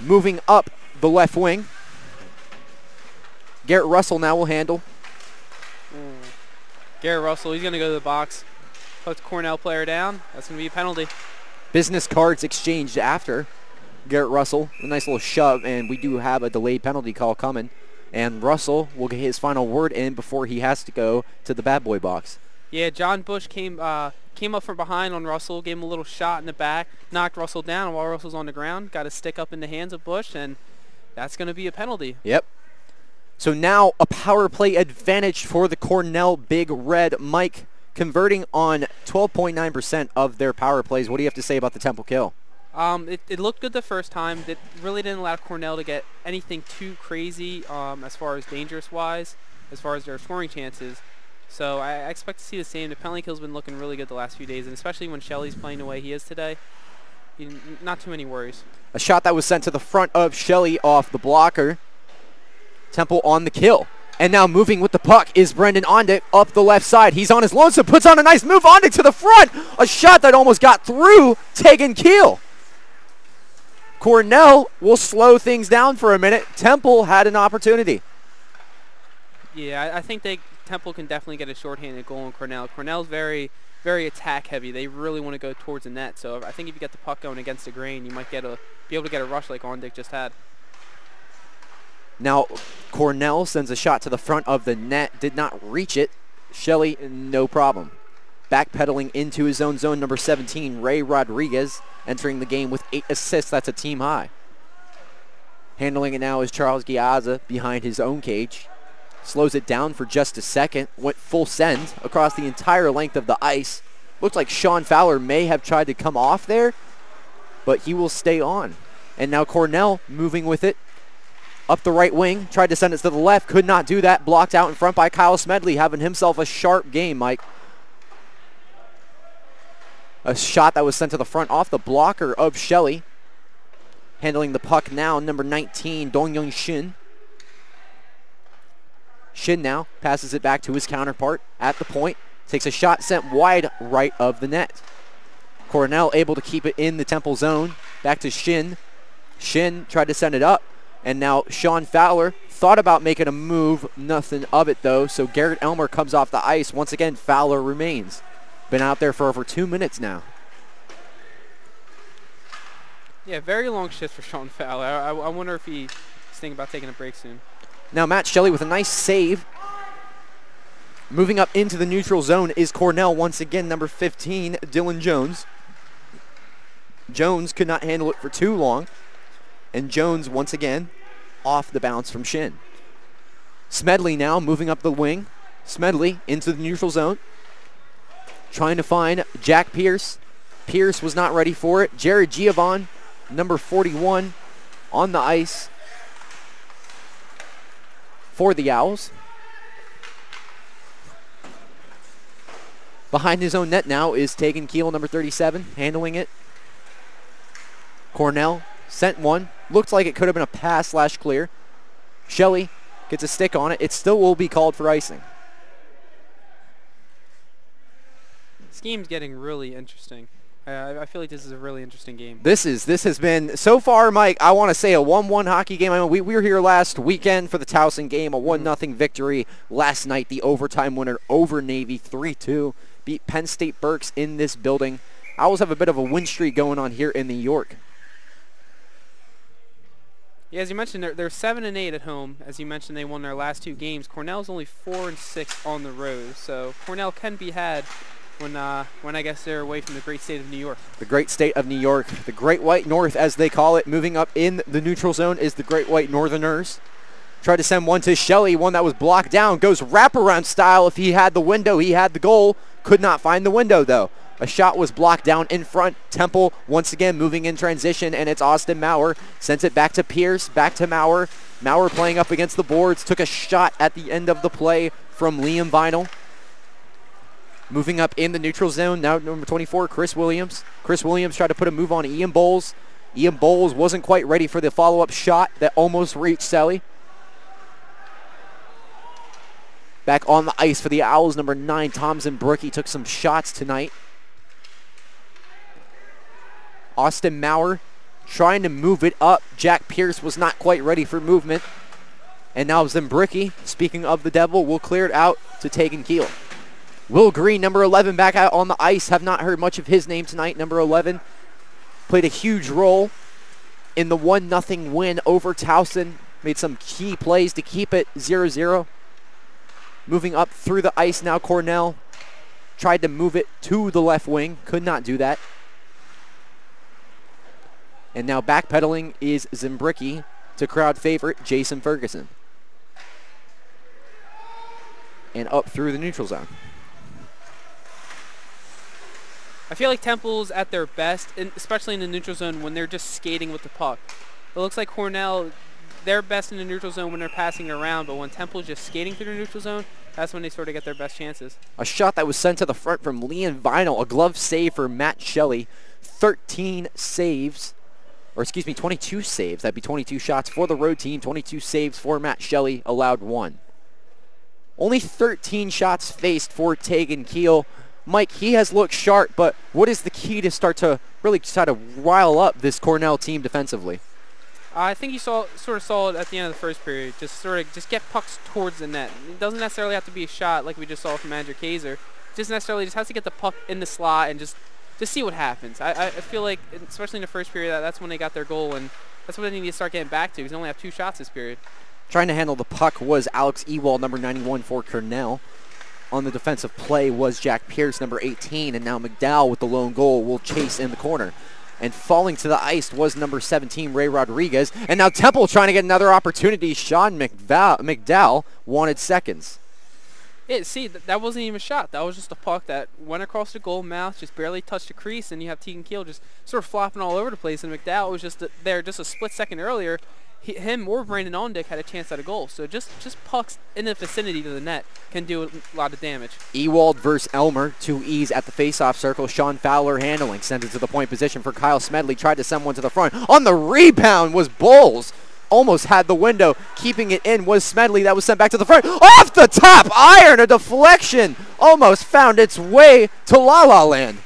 moving up the left wing. Garrett Russell now will handle. Mm. Garrett Russell, he's going to go to the box. Puts Cornell player down. That's going to be a penalty business cards exchanged after. Garrett Russell, a nice little shove, and we do have a delayed penalty call coming. And Russell will get his final word in before he has to go to the bad boy box. Yeah, John Bush came uh, came up from behind on Russell, gave him a little shot in the back, knocked Russell down while Russell's on the ground, got a stick up in the hands of Bush, and that's going to be a penalty. Yep. So now a power play advantage for the Cornell Big Red. Mike, converting on 12.9% of their power plays. What do you have to say about the Temple kill? Um, it, it, looked good the first time. It really didn't allow Cornell to get anything too crazy um, as far as dangerous-wise, as far as their scoring chances. So I, I, expect to see the same. The penalty kill's been looking really good the last few days, and especially when Shelley's playing the way he is today, he, not too many worries. A shot that was sent to the front of Shelley off the blocker. Temple on the kill. And now moving with the puck is Brendan Ondick up the left side. He's on his lonesome, puts on a nice move. Ondick to the front. A shot that almost got through Tegan Keel. Cornell will slow things down for a minute. Temple had an opportunity. Yeah, I, think they Temple can definitely get a shorthanded goal on Cornell. Cornell's very, very attack heavy. They really want to go towards the net. So I think if you get the puck going against the grain, you might get a be able to get a rush like Ondick just had. Now, Cornell sends a shot to the front of the net. Did not reach it. Shelley, no problem. Backpedaling into his own zone, number 17, Ray Rodriguez, entering the game with eight assists. That's a team high. Handling it now is Charles Giazza behind his own cage. Slows it down for just a second. Went full send across the entire length of the ice Looks like Sean Fowler may have tried to come off there, but he will stay on. And now Cornell moving with it up the right wing, tried to send it to the left, could not do that, blocked out in front by Kyle Smedley, having himself a sharp game, Mike. A shot that was sent to the front off the blocker of Shelley. Handling the puck now, number 19, Dong Young Shin. Shin now passes it back to his counterpart at the point. Takes a shot sent wide right of the net. Cornell able to keep it in the Temple zone. Back to Shin. Shin tried to send it up. And now Sean Fowler thought about making a move. Nothing of it though. So Garrett Elmer comes off the ice. Once again, Fowler remains. Been out there for over two minutes now. Yeah, very long shift for Sean Fowler. I, I, I wonder if he's thinking about taking a break soon. Now Matt Shelley with a nice save. Moving up into the neutral zone is Cornell once again, number 15, Dylan Jones. Jones could not handle it for too long. And Jones once again off the bounce from Shin. Smedley now moving up the wing. Smedley into the neutral zone. Trying to find Jack Pierce. Pierce was not ready for it. Jared Giovon, number 41, on the ice for the Owls. Behind his own net now is Tegan Keel, number 37, handling it. Cornell sent one. Looked like it could have been a pass slash clear. Shelley gets a stick on it. It still will be called for icing. This game's getting really interesting. I, I feel like this is a really interesting game. This is this has been so far, Mike. I want to say a one-one hockey game. I mean, we, we were here last weekend for the Towson game, a mm-hmm. 1-0 nothing victory last night. The overtime winner over Navy, three-two, beat Penn State Berks in this building. Owls have a bit of a win streak going on here in New York. Yeah, as you mentioned, they're, they're seven and eight at home. As you mentioned, they won their last two games. Cornell's only four and six on the road, so Cornell can be had when uh, when I guess they're away from the great state of New York. The great state of New York, the Great White North, as they call it. Moving up in the neutral zone is the Great White Northerners. Tried to send one to Shelley, one that was blocked down. Goes wraparound style. If he had the window, he had the goal. Could not find the window though. A shot was blocked down in front. Temple once again moving in transition, and it's Austin Maurer. Sends it back to Pierce, back to Maurer. Maurer playing up against the boards. Took a shot at the end of the play from Liam Vinyl. Moving up in the neutral zone, now number 24, Chris Williams. Chris Williams tried to put a move on Ian Bowles. Ian Bowles wasn't quite ready for the follow-up shot that almost reached Shelley. Back on the ice for the Owls, number 9, Thompson Brookie took some shots tonight. Austin Maurer trying to move it up. Jack Pierce was not quite ready for movement. And now Zimbricki, speaking of the devil, will clear it out to Tegan Keel. Will Green, number 11, back out on the ice. Have not heard much of his name tonight. Number 11 played a huge role in the 1-0 win over Towson. Made some key plays to keep it 0-0. Moving up through the ice now, Cornell tried to move it to the left wing. Could not do that. And now backpedaling is Zimbricki to crowd favorite Jason Ferguson. And up through the neutral zone. I feel like Temple's at their best, especially in the neutral zone when they're just skating with the puck. It looks like Cornell, they're best in the neutral zone when they're passing around, but when Temple's just skating through the neutral zone, that's when they sort of get their best chances. A shot that was sent to the front from Leon Vinyl, a glove save for Matt Shelley. 13 saves, or excuse me, 22 saves. That'd be 22 shots for the road team, 22 saves for Matt Shelley, allowed one. Only 13 shots faced for Tegan Keel. Mike, he has looked sharp, but what is the key to start to really try to rile up this Cornell team defensively? I think you saw sort of saw it at the end of the first period. Just sort of just get pucks towards the net. It doesn't necessarily have to be a shot like we just saw from Andrew Kaiser. Just necessarily just has to get the puck in the slot and just just see what happens. I, I feel like, especially in the first period, that, that's when they got their goal, and that's what they need to start getting back to because they only have two shots this period. Trying to handle the puck was Alex Ewald, number 91 for Cornell. On the defensive play was Jack Pierce, number 18, and now McDowell with the lone goal will chase in the corner. And falling to the ice was number 17, Ray Rodriguez. And now Temple trying to get another opportunity. Sean McDowell wanted seconds. It, see, th that wasn't even a shot. That was just a puck that went across the goal mouth, just barely touched the crease, and you have Tegan Keel just sort of flopping all over the place. And McDowell was just uh, there just a split second earlier. He, him or Brandon Ondick had a chance at a goal. So just just pucks in the vicinity to the net can do a lot of damage. Ewald versus Elmer, two E's at the face-off circle. Sean Fowler handling, sent it to the point position for Kyle Smedley. Tried to send one to the front. On the rebound was Bowles almost had the window. Keeping it in was Smedley. That was sent back to the front. Off the top iron, a deflection. Almost found its way to La La Land.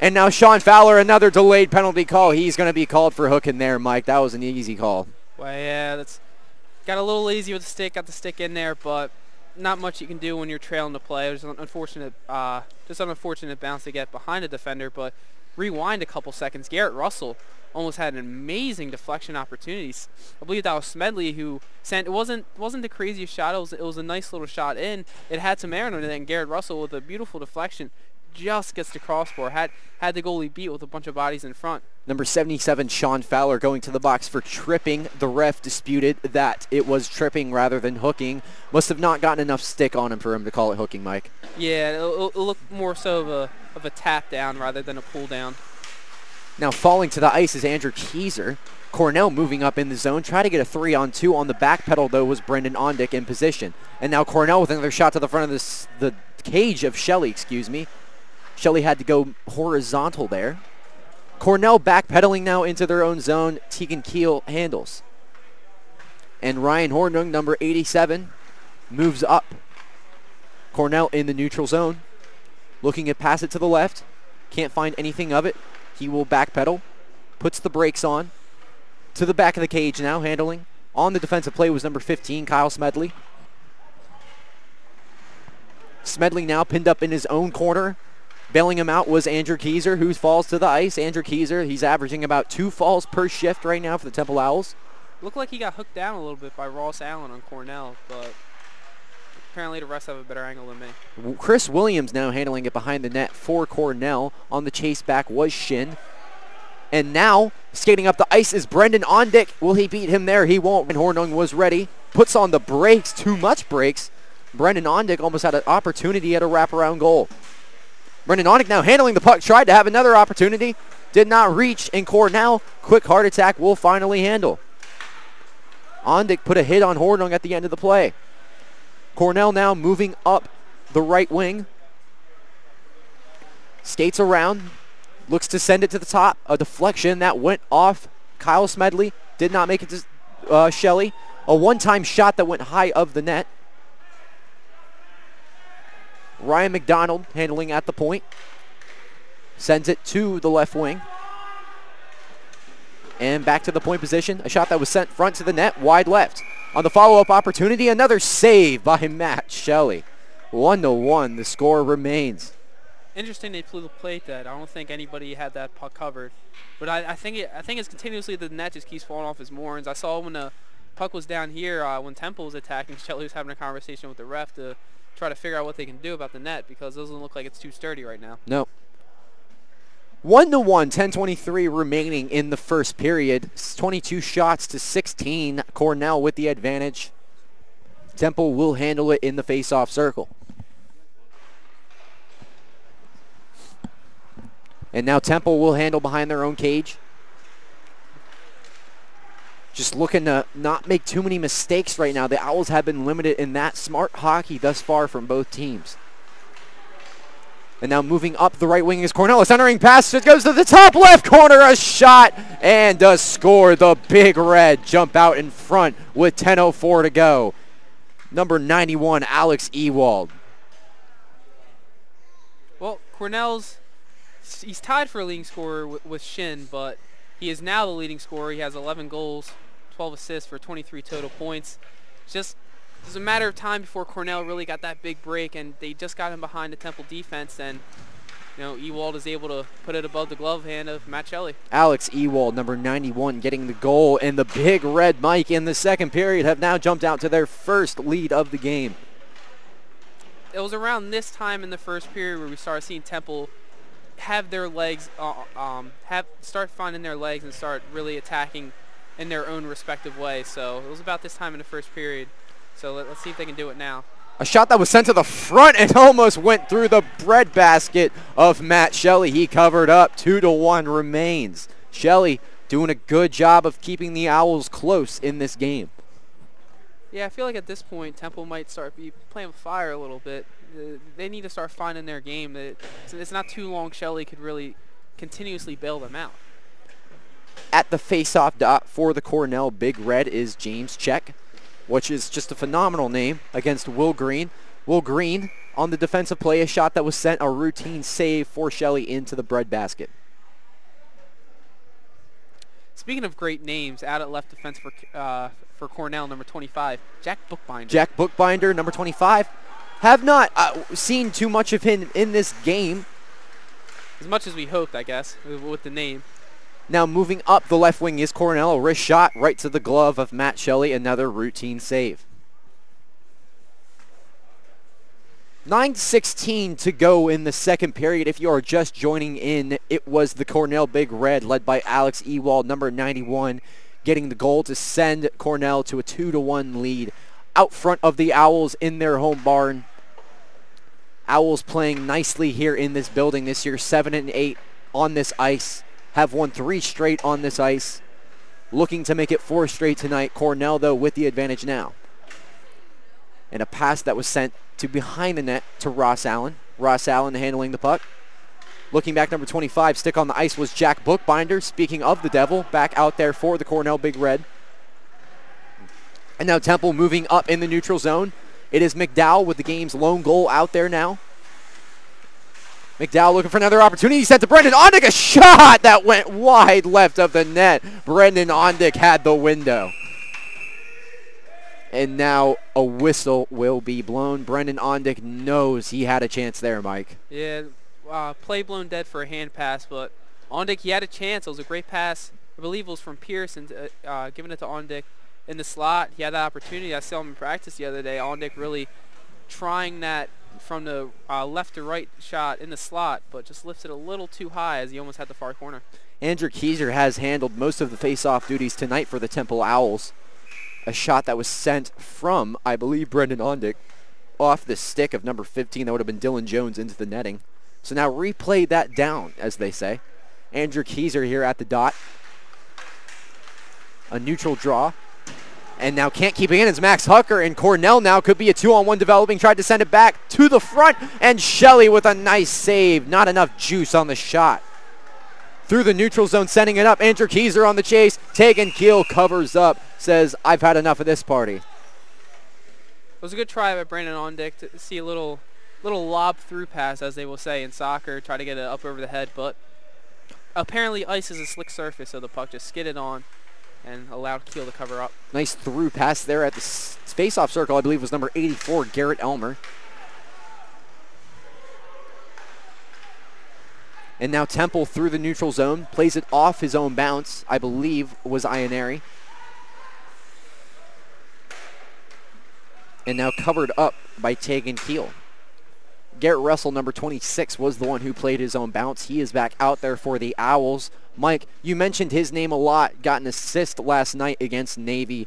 And now Sean Fowler, another delayed penalty call. He's going to be called for hooking there, Mike. That was an easy call. Well, yeah, that's got a little easy with the stick. Got the stick in there, but not much you can do when you're trailing the play. It was an unfortunate, uh, just an unfortunate bounce to get behind a defender, but rewind a couple seconds. Garrett Russell almost had an amazing deflection opportunity. I believe that was Smedley who sent. It wasn't wasn't the craziest shot. It was it was a nice little shot in. It had some air in it, and Garrett Russell with a beautiful deflection just gets the crossbar. Had had the goalie beat with a bunch of bodies in front. Number 77, Sean Fowler, going to the box for tripping. The ref disputed that it was tripping rather than hooking. Must have not gotten enough stick on him for him to call it hooking, Mike. Yeah, it, it looked more so of a of a tap down rather than a pull down. Now falling to the ice is Andrew Kaiser. Cornell moving up in the zone. Try to get a three on two on the back pedal, though, was Brendan Ondick in position. And now Cornell with another shot to the front of this, the cage of Shelley, excuse me. Shelley had to go horizontal there. Cornell backpedaling now into their own zone. Tegan Keel handles. And Ryan Hornung, number 87, moves up. Cornell in the neutral zone. Looking at pass it to the left. Can't find anything of it. He will backpedal, puts the brakes on, to the back of the cage now, handling. On the defensive play was number 15, Kyle Smedley. Smedley now pinned up in his own corner. Bailing him out was Andrew Kaiser, who falls to the ice. Andrew Kaiser, he's averaging about two falls per shift right now for the Temple Owls. Looked like he got hooked down a little bit by Ross Allen on Cornell, but apparently the rest have a better angle than me. Chris Williams now handling it behind the net for Cornell. On the chase back was Shin. And now, skating up the ice is Brendan Ondick. Will he beat him there? He won't. And Hornung was ready. Puts on the brakes. Too much brakes. Brendan Ondick almost had an opportunity at a wraparound goal. Brendan Ondick now handling the puck. Tried to have another opportunity. Did not reach. And Cornell, quick heart attack, will finally handle. Ondick put a hit on Hornung at the end of the play. Cornell now moving up the right wing. Skates around. Looks to send it to the top. A deflection that went off Kyle Smedley. Did not make it to uh, Shelley. A one-time shot that went high of the net. Ryan McDonald handling at the point. Sends it to the left wing. And back to the point position. A shot that was sent front to the net, wide left. On the follow-up opportunity, another save by Matt Shelley. One to one, the score remains. Interesting they flew the plate that. I don't think anybody had that puck covered. But I, I think it, I think it's continuously the net just keeps falling off his moorings. I saw when the puck was down here, uh, when Temple was attacking, Shelley was having a conversation with the ref to try to figure out what they can do about the net because it doesn't look like it's too sturdy right now. No. 1 to 1, 10:23 remaining in the first period. 22 shots to 16. Cornell with the advantage. Temple will handle it in the face-off circle. And now Temple will handle behind their own cage. Just looking to not make too many mistakes right now. The Owls have been limited in that smart hockey thus far from both teams. And now moving up the right wing is Cornell. Centering pass. It goes to the top left corner. A shot and a score. The big red jump out in front with 10.04 to go. Number 91, Alex Ewald. Well, Cornell's, he's tied for a leading scorer with, with Shin, but he is now the leading scorer. He has 11 goals, 12 assists for 23 total points. Just it was a matter of time before Cornell really got that big break, and they just got him behind the Temple defense, and you know Ewald is able to put it above the glove hand of Matt Shelley. Alex Ewald, number 91, getting the goal, and the big red Mike in the second period have now jumped out to their first lead of the game. It was around this time in the first period where we started seeing Temple have their legs, uh, um, have start finding their legs and start really attacking in their own respective way. So it was about this time in the first period. So let, us see if they can do it now. A shot that was sent to the front and almost went through the breadbasket of Matt Shelley. He covered up. Two to one remains. Shelley doing a good job of keeping the Owls close in this game. Yeah, I feel like at this point Temple might start be playing fire a little bit. They need to start finding their game. It's not too long Shelley could really continuously bail them out. At the face-off dot for the Cornell Big Red is James Check which is just a phenomenal name against Will Green. Will Green on the defensive play, a shot that was sent, a routine save for Shelley into the bread basket. Speaking of great names, out at left defense for uh, for Cornell, number 25, Jack Bookbinder. Jack Bookbinder, number 25. Have not uh, seen too much of him in this game. As much as we hoped, I guess, with the name. Now moving up the left wing is Cornell. Wrist shot right to the glove of Matt Shelley. Another routine save. 9.16 to go in the second period. If you are just joining in, it was the Cornell Big Red led by Alex Ewald, number 91, getting the goal to send Cornell to a 2-1 lead out front of the Owls in their home barn. Owls playing nicely here in this building this year, 7 and 8 on this ice have won three straight on this ice. Looking to make it four straight tonight. Cornell, though, with the advantage now. And a pass that was sent to behind the net to Ross Allen. Ross Allen handling the puck. Looking back, number 25, stick on the ice was Jack Bookbinder. Speaking of the Devil, back out there for the Cornell Big Red. And now Temple moving up in the neutral zone. It is McDowell with the game's lone goal out there now. McDowell looking for another opportunity. He sent to Brendan Ondick a shot that went wide left of the net. Brendan Ondick had the window. And now a whistle will be blown. Brendan Ondick knows he had a chance there, Mike. Yeah, uh, play blown dead for a hand pass, but Ondick, he had a chance. It was a great pass. I believe it was from Pearson, uh, uh, giving it to Ondick in the slot. He had that opportunity. I saw him in practice the other day. Ondick really trying that from the uh, left to right shot in the slot, but just lifted a little too high as he almost had the far corner. Andrew Kaiser has handled most of the face-off duties tonight for the Temple Owls. A shot that was sent from, I believe, Brendan Ondick off the stick of number 15. That would have been Dylan Jones into the netting. So now replay that down, as they say. Andrew Kaiser here at the dot. A neutral draw and now can't keep it in as Max Hucker and Cornell now could be a two-on-one developing. Tried to send it back to the front and Shelley with a nice save. Not enough juice on the shot. Through the neutral zone, sending it up. Andrew Kaiser on the chase. Tegan Keel covers up. Says, I've had enough of this party. It was a good try by Brandon Ondick to see a little little lob through pass, as they will say in soccer. Try to get it up over the head, but apparently ice is a slick surface, so the puck just skidded on and allowed Keel to cover up. Nice through pass there at the face-off circle, I believe was number 84, Garrett Elmer. And now Temple through the neutral zone, plays it off his own bounce, I believe was Ianari. And now covered up by Tegan Keel. Garrett Russell, number 26, was the one who played his own bounce. He is back out there for the Owls. Mike, you mentioned his name a lot. Got an assist last night against Navy.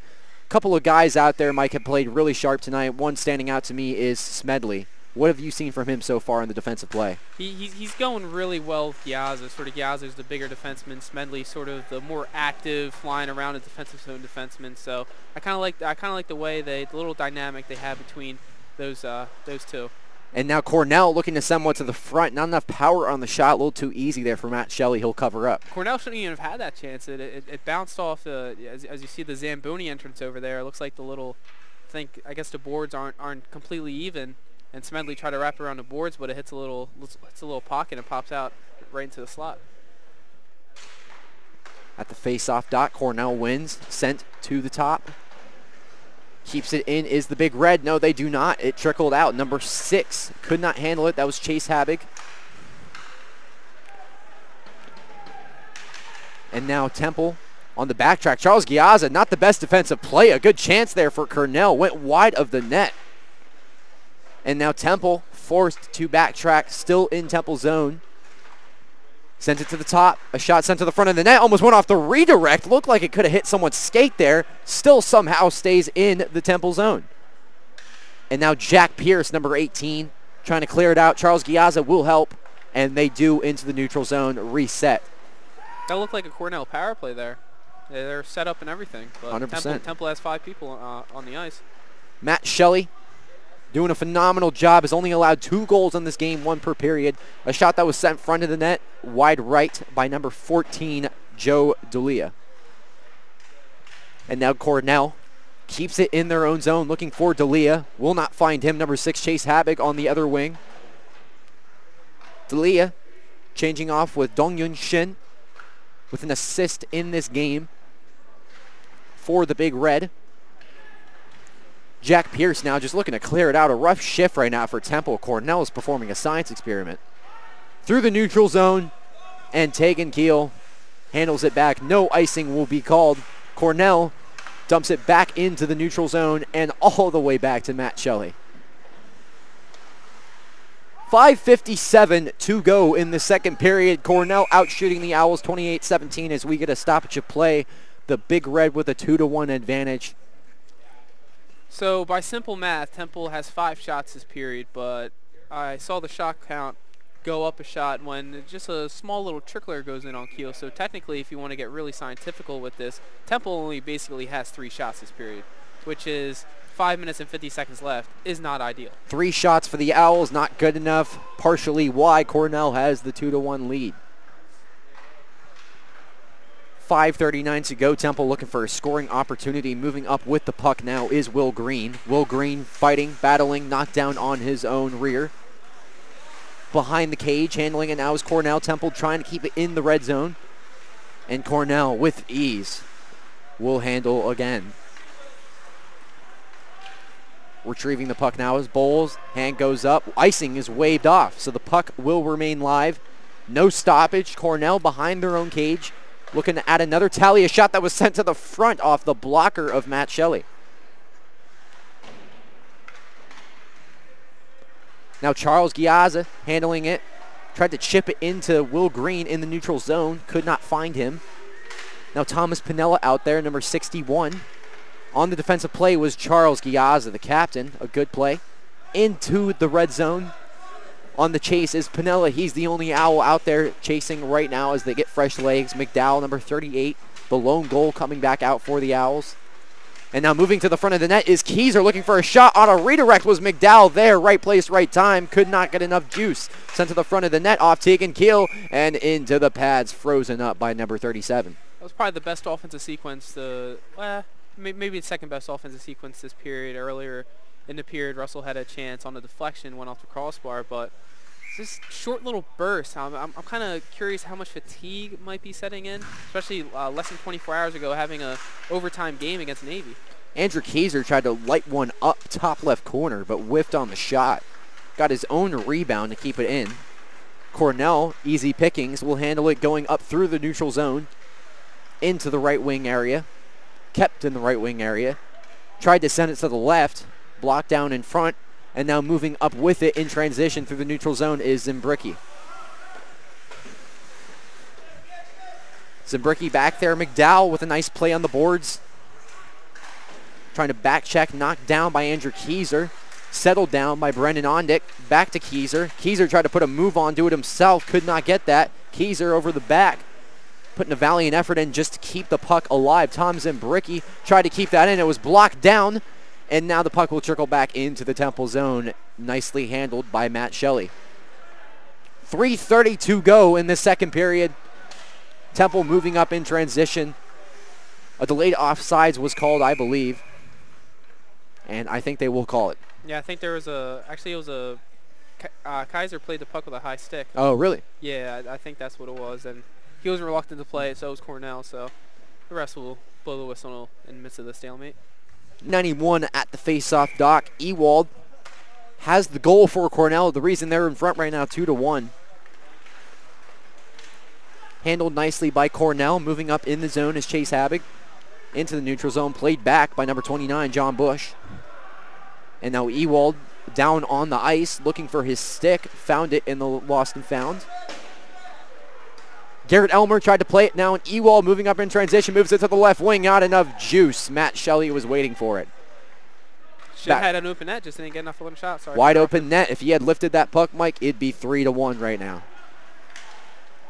A couple of guys out there, Mike, have played really sharp tonight. One standing out to me is Smedley. What have you seen from him so far in the defensive play? He, he's, he's going really well with Giazza. Sort of Giazza's the bigger defenseman. Smedley sort of the more active, flying around a defensive zone defenseman. So I kind of like I kind of like the way they the little dynamic they have between those uh, those two. And now Cornell looking to somewhat to the front. Not enough power on the shot. A little too easy there for Matt Shelley. He'll cover up. Cornell shouldn't even have had that chance. It, it, it bounced off, uh, as, as, you see the Zamboni entrance over there. It looks like the little, I think, I guess the boards aren't aren't completely even. And Smedley tried to wrap around the boards, but it hits a little, hits a little pocket and pops out right into the slot. At the face-off dot, Cornell wins. Sent to the top. Keeps it in is the big red. No, they do not. It trickled out. Number six could not handle it. That was Chase Habig. And now Temple on the backtrack. Charles Giazza, not the best defensive play. A good chance there for Cornell. Went wide of the net. And now Temple forced to backtrack, still in Temple zone. Sent it to the top. A shot sent to the front of the net. Almost went off the redirect. Looked like it could have hit someone's skate there. Still somehow stays in the Temple zone. And now Jack Pierce, number 18, trying to clear it out. Charles Giazza will help, and they do into the neutral zone reset. That looked like a Cornell power play there. They're set up and everything. But 100%. Temple, Temple has five people uh, on the ice. Matt Shelley doing a phenomenal job. Has only allowed two goals in this game, one per period. A shot that was sent front of the net, wide right by number 14, Joe D'Elia. And now Cornell keeps it in their own zone, looking for D'Elia. Will not find him. Number six, Chase Habig on the other wing. D'Elia changing off with Dong Yun Shin with an assist in this game for the Big Red. Jack Pierce now just looking to clear it out. A rough shift right now for Temple. Cornell is performing a science experiment. Through the neutral zone, and Tegan Keel handles it back. No icing will be called. Cornell dumps it back into the neutral zone and all the way back to Matt Shelley. 5.57 to go in the second period. Cornell outshooting the Owls 28-17 as we get a stoppage of play. The Big Red with a 2-1 advantage. So by simple math, Temple has five shots this period, but I saw the shot count go up a shot when just a small little trickler goes in on Keel. So technically, if you want to get really scientifical with this, Temple only basically has three shots this period, which is five minutes and 50 seconds left, is not ideal. Three shots for the Owls, not good enough. Partially why Cornell has the 2-1 lead. 5.39 to go. Temple looking for a scoring opportunity. Moving up with the puck now is Will Green. Will Green fighting, battling, knocked down on his own rear. Behind the cage, handling it now is Cornell. Temple trying to keep it in the red zone. And Cornell with ease will handle again. Retrieving the puck now is Bowles. Hand goes up. Icing is waved off, so the puck will remain live. No stoppage. Cornell behind their own cage. Looking to add another tally. A shot that was sent to the front off the blocker of Matt Shelley. Now Charles Giazza handling it. Tried to chip it into Will Green in the neutral zone. Could not find him. Now Thomas Pinella out there, number 61. On the defensive play was Charles Giazza, the captain. A good play. Into the red zone. On the chase is Pinella. He's the only owl out there chasing right now as they get fresh legs. McDowell, number 38, the lone goal coming back out for the Owls. And now moving to the front of the net is Kaiser looking for a shot on a redirect was McDowell there. Right place, right time. Could not get enough juice. Sent to the front of the net off Tegan Keel and into the pads. Frozen up by number 37. That was probably the best offensive sequence. The well, maybe the second best offensive sequence this period. Earlier in the period, Russell had a chance on the deflection, went off the crossbar, but this short little burst. I'm, I'm, I'm kind of curious how much fatigue might be setting in, especially uh, less than 24 hours ago having a overtime game against Navy. Andrew Kaiser tried to light one up top left corner, but whiffed on the shot. Got his own rebound to keep it in. Cornell, easy pickings, will handle it going up through the neutral zone into the right wing area. Kept in the right wing area. Tried to send it to the left. Blocked down in front. And now moving up with it in transition through the neutral zone is Zimbricki. Zimbricki back there. McDowell with a nice play on the boards. Trying to back check, knocked down by Andrew Kaiser. Settled down by Brendan Ondick. Back to Kaiser. Kaiser tried to put a move on, do it himself. Could not get that. Kaiser over the back. Putting a valiant effort in just to keep the puck alive. Tom Zimbricki tried to keep that in. It was blocked down. And now the puck will trickle back into the Temple zone. Nicely handled by Matt Shelley. 3.30 to go in the second period. Temple moving up in transition. A delayed offsides was called, I believe. And I think they will call it. Yeah, I think there was a, actually it was a, uh, Kaiser played the puck with a high stick. Oh, really? Yeah, I, I think that's what it was. And he was reluctant to play it, so was Cornell. So the rest will blow the whistle in the midst of the stalemate. 91 at the face-off dock. Ewald has the goal for Cornell. The reason they're in front right now, 2 to 1. Handled nicely by Cornell. Moving up in the zone is Chase Habig. Into the neutral zone. Played back by number 29, John Bush. And now Ewald down on the ice looking for his stick. Found it in the lost and found. Garrett Elmer tried to play it now, and Ewald moving up in transition, moves it to the left wing. Not enough juice. Matt Shelley was waiting for it. Should have had an open net, just didn't get enough of a shot. Sorry. Wide open net. If he had lifted that puck, Mike, it'd be three to one right now.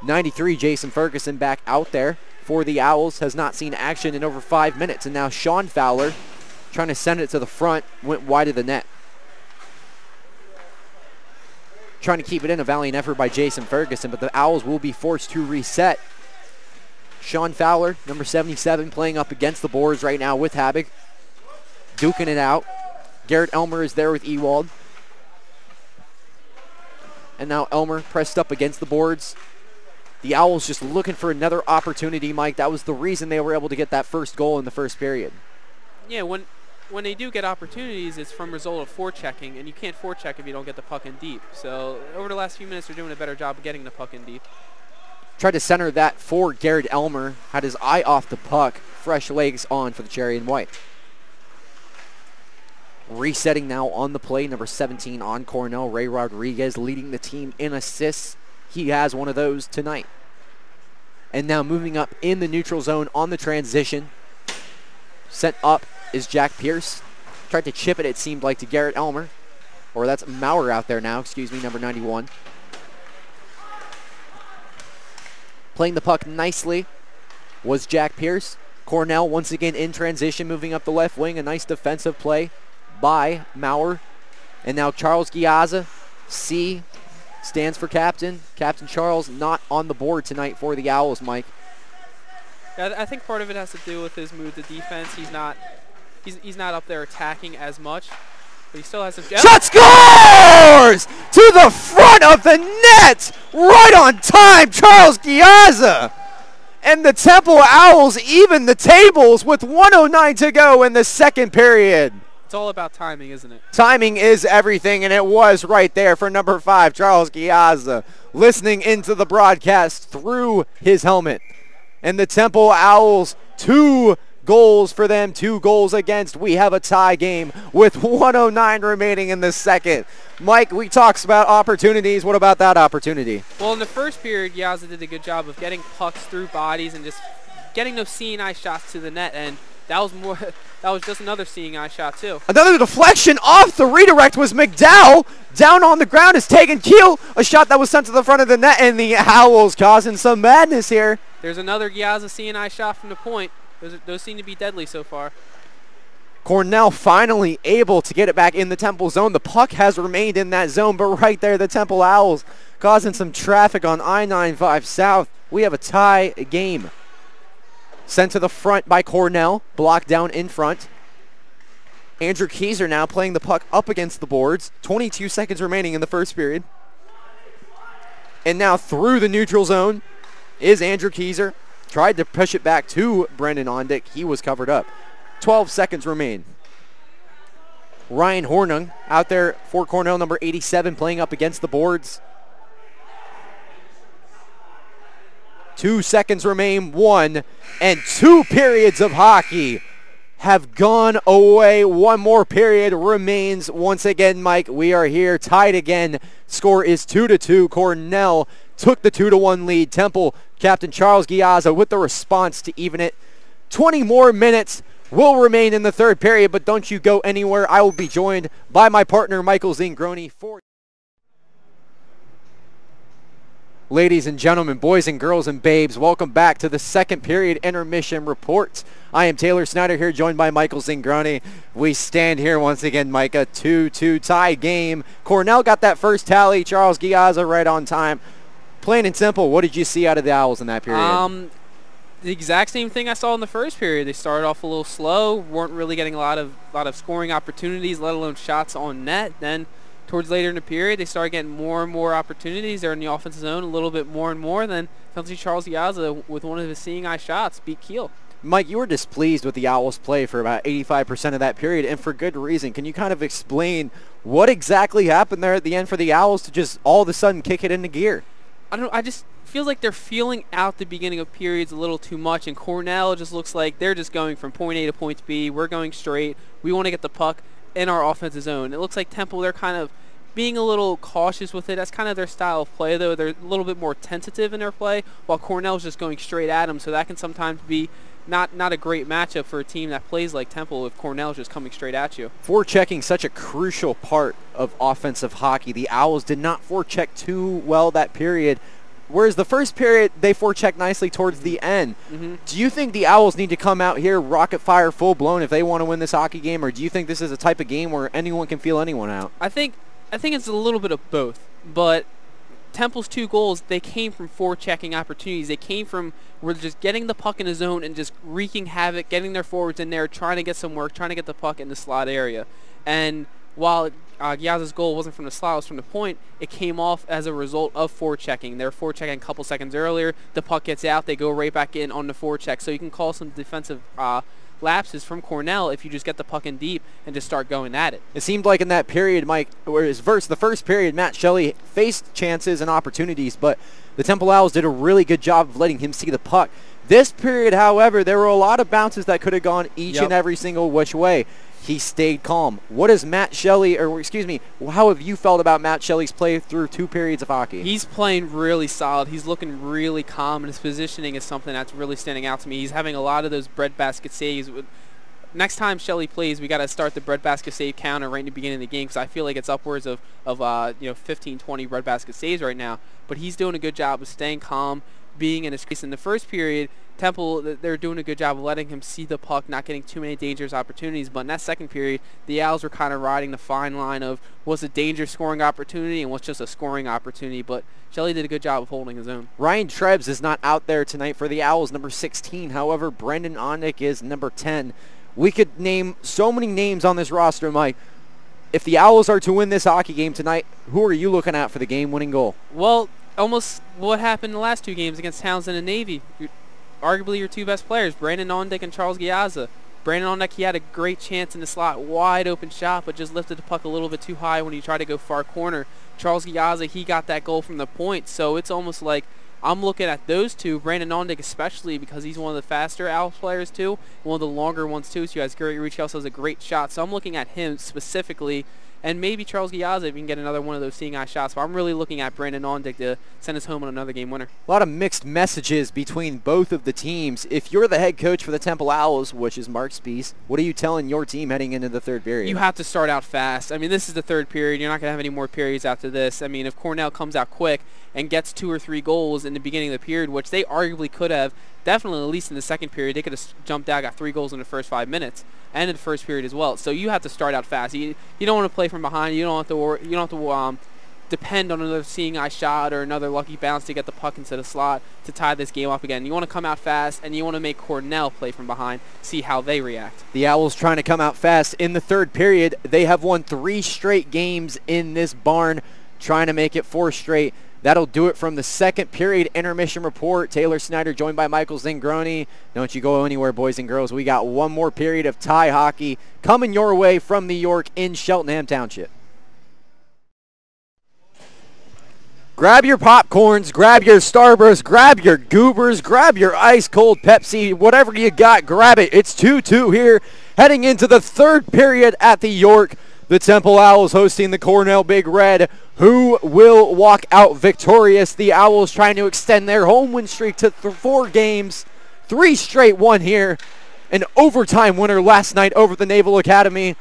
93, Jason Ferguson back out there for the Owls. Has not seen action in over five minutes. And now Sean Fowler trying to send it to the front, went wide of the net. Trying to keep it in, a valiant effort by Jason Ferguson, but the Owls will be forced to reset. Sean Fowler, number 77, playing up against the boards right now with Habig. Duking it out. Garrett Elmer is there with Ewald. And now Elmer pressed up against the boards. The Owls just looking for another opportunity, Mike. That was the reason they were able to get that first goal in the first period. Yeah, when when they do get opportunities, it's from result of forechecking, and you can't forecheck if you don't get the puck in deep. So over the last few minutes, they're doing a better job of getting the puck in deep. Tried to center that for Garrett Elmer. Had his eye off the puck. Fresh legs on for the Cherry and White. Resetting now on the play, number 17 on Cornell. Ray Rodriguez leading the team in assists. He has one of those tonight. And now moving up in the neutral zone on the transition. Sent up is Jack Pierce. Tried to chip it, it seemed like, to Garrett Elmer. Or that's Maurer out there now, excuse me, number 91. Playing the puck nicely was Jack Pierce. Cornell once again in transition, moving up the left wing. A nice defensive play by Maurer. And now Charles Giazza, C, stands for captain. Captain Charles not on the board tonight for the Owls, Mike. I think part of it has to do with his move to defense. He's not he's, he's not up there attacking as much, but he still has some. Shot scores to the front of the net, right on time. Charles Giazza. And the Temple Owls even the tables with 109 to go in the second period. It's all about timing, isn't it? Timing is everything, and it was right there for number five, Charles Giazza, listening into the broadcast through his helmet. And the Temple Owls, two goals for them, two goals against. We have a tie game with 109 remaining in the second. Mike, we talked about opportunities. What about that opportunity? Well, in the first period, Giazza did a good job of getting pucks through bodies and just getting those seeing eye shots to the net, and that was more. That was just another seeing eye shot too. Another deflection off the redirect was McDowell. Down on the ground is Tegan Keel. A shot that was sent to the front of the net, and the Owls causing some madness here. There's another Giazza seeing eye shot from the point. Those, those seem to be deadly so far. Cornell finally able to get it back in the Temple zone. The puck has remained in that zone, but right there, the Temple Owls causing some traffic on I-95 South. We have a tie game. Sent to the front by Cornell. Blocked down in front. Andrew Kaiser now playing the puck up against the boards. 22 seconds remaining in the first period. And now through the neutral zone is Andrew Kaiser. Tried to push it back to Brendan Ondick. He was covered up. 12 seconds remain. Ryan Hornung out there for Cornell, number 87, playing up against the boards. Two seconds remain, one, and two periods of hockey have gone away. One more period remains. Once again, Mike, we are here tied again. Score is two to two. Cornell took the two to one lead. Temple captain Charles Giazza with the response to even it. 20 more minutes will remain in the third period, but don't you go anywhere. I will be joined by my partner Michael Zingroni for Ladies and gentlemen, boys and girls and babes, welcome back to the second period intermission report. I am Taylor Snyder here, joined by Michael Zingroni. We stand here once again, a 2-2 tie game. Cornell got that first tally. Charles Giazza right on time. Plain and simple, what did you see out of the Owls in that period? Um, the exact same thing I saw in the first period. They started off a little slow, weren't really getting a lot of lot of scoring opportunities, let alone shots on net. Then towards later in the period, they started getting more and more opportunities. They're in the offensive zone a little bit more and more. Then Penalty Charles Giazza with one of his seeing eye shots beat Keel. Mike, you were displeased with the Owls' play for about 85% of that period, and for good reason. Can you kind of explain what exactly happened there at the end for the Owls to just all of a sudden kick it into gear? I don't know. I just feels like they're feeling out the beginning of periods a little too much, and Cornell just looks like they're just going from point A to point B. We're going straight. We want to get the puck in our offensive zone. It looks like Temple, they're kind of being a little cautious with it. That's kind of their style of play, though. They're a little bit more tentative in their play, while Cornell's just going straight at them, so that can sometimes be not not a great matchup for a team that plays like Temple if Cornell's just coming straight at you. Forechecking such a crucial part of offensive hockey. The Owls did not forecheck too well that period. Whereas the first period, they forechecked nicely towards the end. Mm-hmm. Do you think the Owls need to come out here rocket fire full blown if they want to win this hockey game, or do you think this is a type of game where anyone can feel anyone out? I think I think it's a little bit of both, but Temple's two goals, they came from forechecking opportunities. They came from we're just getting the puck in the zone and just wreaking havoc, getting their forwards in there, trying to get some work, trying to get the puck in the slot area. And while uh, Giazza's goal wasn't from the slot, it was from the point, it came off as a result of forechecking. They're forechecking a couple seconds earlier. The puck gets out. They go right back in on the forecheck. So you can call some defensive uh, lapses from Cornell if you just get the puck in deep and just start going at it. It seemed like in that period, Mike, whereas verse the first period, Matt Shelley faced chances and opportunities, but the Temple Owls did a really good job of letting him see the puck. This period, however, there were a lot of bounces that could have gone each Yep. and every single which way. He stayed calm. What is Matt Shelley, or excuse me, how have you felt about Matt Shelley's play through two periods of hockey? He's playing really solid. He's looking really calm, and his positioning is something that's really standing out to me. He's having a lot of those breadbasket saves. Next time Shelley plays, we got to start the breadbasket save counter right in the beginning of the game because I feel like it's upwards of of uh, you know 15, 20 breadbasket saves right now. But he's doing a good job of staying calm, being in his crease. In the first period, Temple th- they're doing a good job of letting him see the puck, not getting too many dangerous opportunities. But in that second period, the Owls were kind of riding the fine line of what's a danger scoring opportunity and what's just a scoring opportunity. But Shelley did a good job of holding his own. Ryan Trebs is not out there tonight for the Owls, number 16. However, Brendan Ondick is number 10. We could name so many names on this roster, Mike. If the Owls are to win this hockey game tonight, who are you looking at for the game-winning goal? Well, almost what happened in the last two games against Towson and Navy. Arguably your two best players, Brandon Ondick and Charles Giazza. Brandon Ondick, he had a great chance in the slot, wide open shot, but just lifted the puck a little bit too high when he tried to go far corner. Charles Giazza, he got that goal from the point, so it's almost like I'm looking at those two, Brandon Ondick especially because he's one of the faster Owls players too, one of the longer ones too. So you guys, Gary Ricci also has a great shot. So I'm looking at him specifically, and maybe Charles Giazza if he can get another one of those seeing eye shots. But I'm really looking at Brandon Ondick to send us home on another game winner. A lot of mixed messages between both of the teams. If you're the head coach for the Temple Owls, which is Mark Spees, what are you telling your team heading into the third period? You have to start out fast. I mean, this is the third period. You're not going to have any more periods after this. I mean, if Cornell comes out quick and gets two or three goals in the beginning of the period, which they arguably could have, definitely at least in the second period, they could have jumped out, got three goals in the first five minutes, and in the first period as well. So you have to start out fast. You, you don't want to play from behind. You don't have to. You don't have to. Um, depend on another seeing eye shot or another lucky bounce to get the puck into the slot to tie this game up again. You want to come out fast and you want to make Cornell play from behind, see how they react. The Owls trying to come out fast in the third period. They have won three straight games in this barn, trying to make it four straight. That'll do it from the second period intermission report. Taylor Snyder joined by Michael Zingroni. Don't you go anywhere, boys and girls. We got one more period of tie hockey coming your way from New York in Cheltenham Township. Grab your popcorns, grab your Starburst, grab your Goobers, grab your ice cold Pepsi, whatever you got, grab it. It's 2-2 here, heading into the third period at the York. The Temple Owls hosting the Cornell Big Red. Who will walk out victorious? The Owls trying to extend their home win streak to four games, three straight one here. An overtime winner last night over the Naval Academy.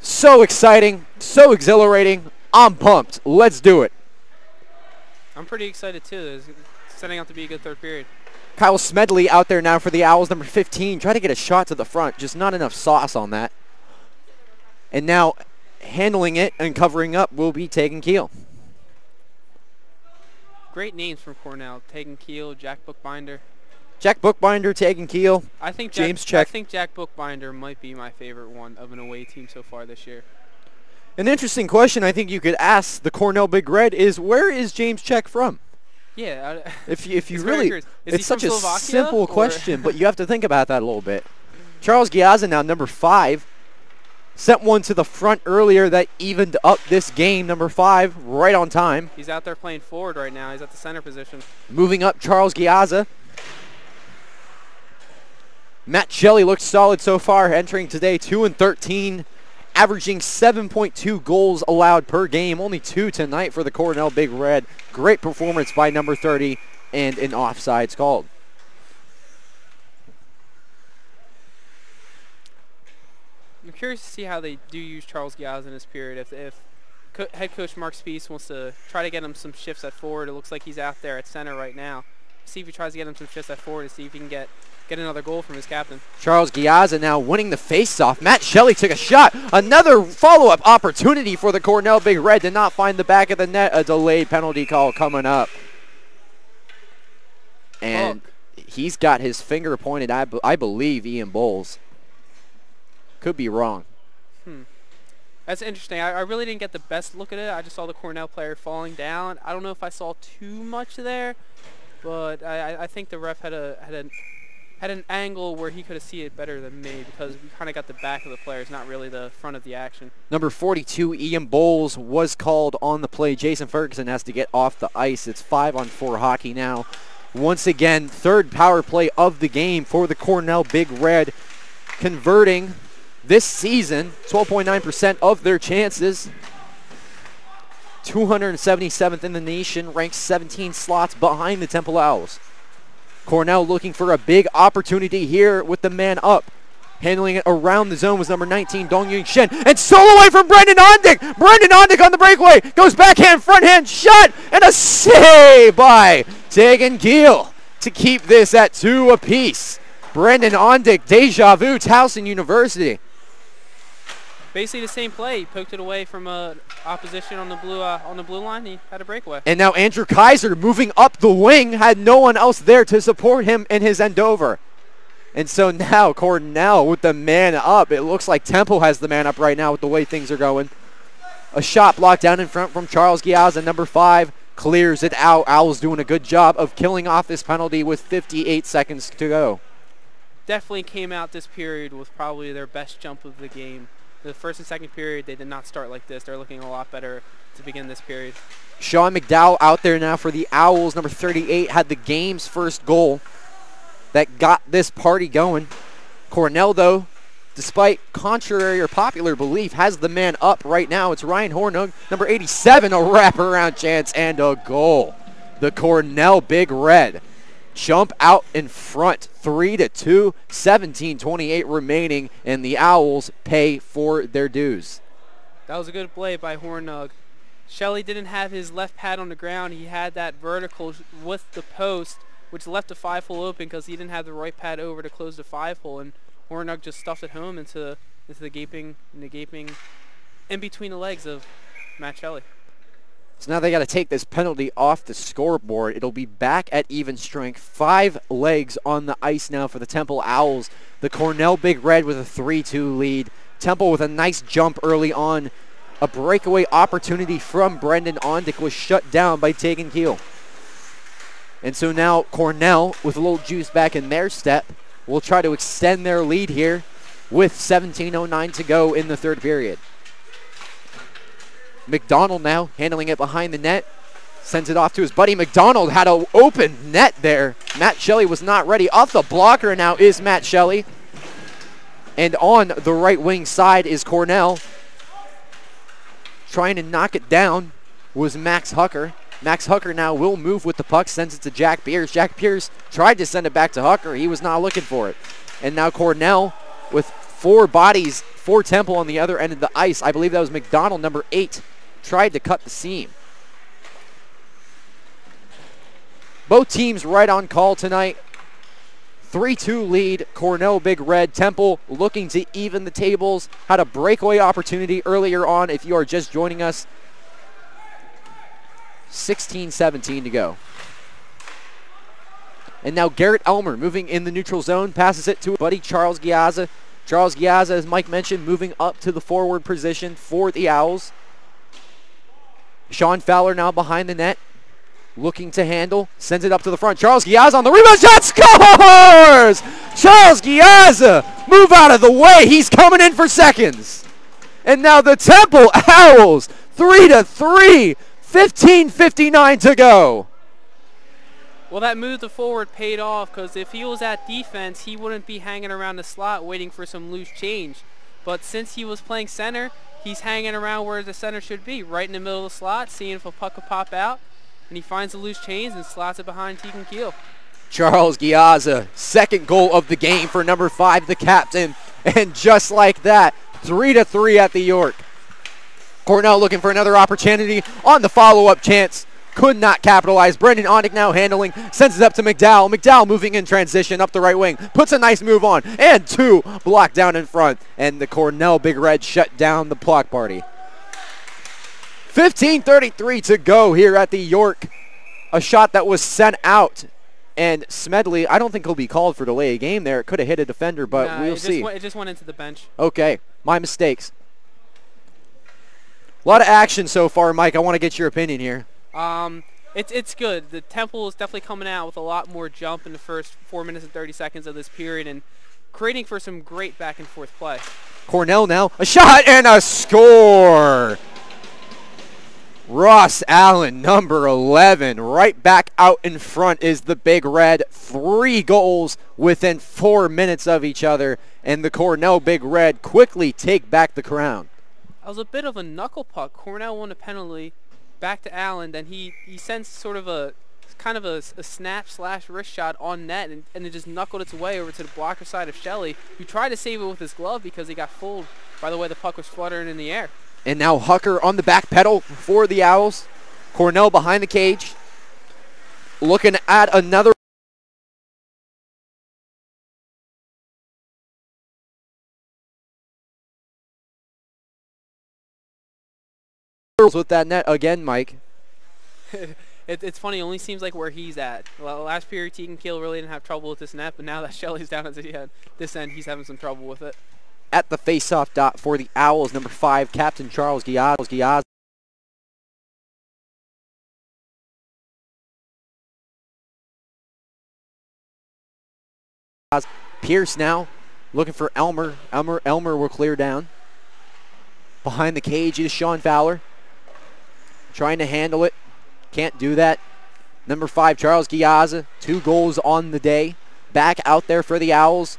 So exciting, so exhilarating. I'm pumped. Let's do it. I'm pretty excited too. It's setting out to be a good third period. Kyle Smedley out there now for the Owls, number 15. Try to get a shot to the front. Just not enough sauce on that. And now handling it and covering up will be Tegan Keel. Great names from Cornell. Tegan Keel, Jack Bookbinder. Jack Bookbinder, Tegan Keel. I think Jack, James Check. I think Jack Bookbinder might be my favorite one of an away team so far this year. An interesting question I think you could ask the Cornell Big Red is where is James Check from? Yeah. I, If you, if you really. It's such a Slovakia, simple or- question, but you have to think about that a little bit. Charles Giazza now number five, sent one to the front earlier that evened up this game. Number five, right on time. he's out there playing forward right now. He's at the center position. Moving up, Charles Giazza. Matt Shelley looks solid so far, entering today 2 and 13, averaging 7.2 goals allowed per game. Only two tonight for the Cornell Big Red. Great performance by number 30 and an offsides called. Curious to see how they do use Charles Giaz in this period. If, if co head coach Mark Spees wants to try to get him some shifts at forward, it looks like he's out there at center right now. See if he tries to get him some shifts at forward to see if he can get get another goal from his captain. Charles Giazza now winning the faceoff. Matt Shelley took a shot. Another follow-up opportunity for the Cornell Big Red. Did not find the back of the net. A delayed penalty call coming up. And he's got his finger pointed, I, I believe, Ian Bowles. Could be wrong. Hmm. That's interesting. I, I, really didn't get the best look at it. I just saw the Cornell player falling down. I don't know if I saw too much there, but I, I think the ref had a had a had an angle where he could have seen it better than me because we kind of got the back of the players, not really the front of the action. Number 42, Ian Bowles, was called on the play. Jason Ferguson has to get off the ice. It's five on four hockey now. Once again, third power play of the game for the Cornell Big Red, converting this season 12.9% of their chances. 277th in the nation, ranked 17 slots behind the Temple Owls. Cornell looking for a big opportunity here with the man up. Handling it around the zone was number 19, Dong Yun Shen. And solo away from Brendan Ondick. Brendan Ondick on the breakaway. Goes backhand, front hand, shot, and a save by Tegan Keel to keep this at two apiece. Brendan Ondick, deja vu, Towson University basically the same play. He poked it away from uh, opposition on the blue uh, on the blue line. He had a breakaway. And now Andrew Kaiser moving up the wing had no one else there to support him in his end over. And so now Cornell with the man up. It looks like Temple has the man up right now with the way things are going. A shot blocked down in front from Charles Giaz number five clears it out. Owls doing a good job of killing off this penalty with 58 seconds to go. Definitely came out this period with probably their best jump of the game the first and second period, they did not start like this. They're looking a lot better to begin this period. Sean McDowell out there now for the Owls. Number 38 had the game's first goal that got this party going. Cornell, though, despite contrary or popular belief, has the man up right now. It's Ryan Hornung, number 87, a wraparound chance and a goal. The Cornell Big Red jump out in front 3 to 2 17-28 remaining and the owls pay for their dues. That was a good play by Hornung. Shelley didn't have his left pad on the ground. He had that vertical with the post which left the five hole open because he didn't have the right pad over to close the five hole and Hornung just stuffed it home into into the gaping the gaping in between the legs of matt Shelley so now they got to take this penalty off the scoreboard. It'll be back at even strength. Five legs on the ice now for the Temple Owls. The Cornell Big Red with a 3-2 lead. Temple with a nice jump early on. A breakaway opportunity from Brendan Ondick was shut down by Tegan Keel. And so now Cornell, with a little juice back in their step, will try to extend their lead here with 17.09 to go in the third period. McDonald now handling it behind the net. Sends it off to his buddy. McDonald had an open net there. Matt Shelley was not ready. Off the blocker now is Matt Shelley. And on the right wing side is Cornell. Trying to knock it down was Max Hucker. Max Hucker now will move with the puck, sends it to Jack Pierce. Jack Pierce tried to send it back to Hucker. He was not looking for it. And now Cornell with four bodies, four Temple on the other end of the ice. I believe that was McDonald, number eight, tried to cut the seam. Both teams right on call tonight. 3-2 lead, Cornell Big Red. Temple looking to even the tables. Had a breakaway opportunity earlier on if you are just joining us. 16-17 to go. And now Garrett Elmer moving in the neutral zone, passes it to buddy Charles Giazza. Charles Giazza, as Mike mentioned, moving up to the forward position for the Owls. Sean Fowler now behind the net. Looking to handle. Sends it up to the front. Charles Giazza on the rebound shot. Scores! Charles Giazza. Move out of the way. He's coming in for seconds. And now the Temple Owls. 3 to 3. 15.59 to go. Well, that move to forward paid off because if he was at defense, he wouldn't be hanging around the slot waiting for some loose change. But since he was playing center, he's hanging around where the center should be, right in the middle of the slot, seeing if a puck will pop out. And he finds the loose chains and slots it behind Tegan Keel. Charles Giazza, second goal of the game for number five, the captain. And just like that, Three to three at the York. Cornell looking for another opportunity on the follow-up chance. Could not capitalize. Brendan Ondick now handling, sends it up to McDowell. McDowell moving in transition up the right wing. Puts a nice move on. And two blocked down in front. And the Cornell Big Red shut down the block party. 15.33 to go here at the York. A shot that was sent out. And Smedley, I don't think he'll be called for delay a game there. It could have hit a defender, but Nah, we'll it see. Just went, it just went into the bench. Okay, my mistakes. A lot of action so far, Mike. I want to get your opinion here. Um, it's it's good. The Temple is definitely coming out with a lot more jump in the first four minutes and 30 seconds of this period and creating for some great back and forth play. Cornell now, a shot and a score. Ross Allen, number 11, right back out in front is the Big Red. Three goals within four minutes of each other, and the Cornell Big Red quickly take back the crown. That was a bit of a knuckle puck. Cornell won a penalty back to Allen. Then he, he sends sort of a kind of a, a snap slash wrist shot on net and, and it just knuckled its way over to the blocker side of Shelley, who tried to save it with his glove because he got fooled by the way the puck was fluttering in the air. And now Hucker on the back pedal for the Owls. Cornell behind the cage. Looking at another with that net again, Mike. it, it's funny. It only seems like where he's at. Well, last period, Tegan Keel really didn't have trouble with this net, but now that Shelley's down at the end, this end, he's having some trouble with it. At the face-off dot for the Owls, number five, Captain Charles Giaz. Giaz. Pierce now looking for Elmer. Elmer Elmer will clear down. Behind the cage is Sean Fowler. Trying to handle it. Can't do that. Number five, Charles Giazza. Two goals on the day. Back out there for the Owls.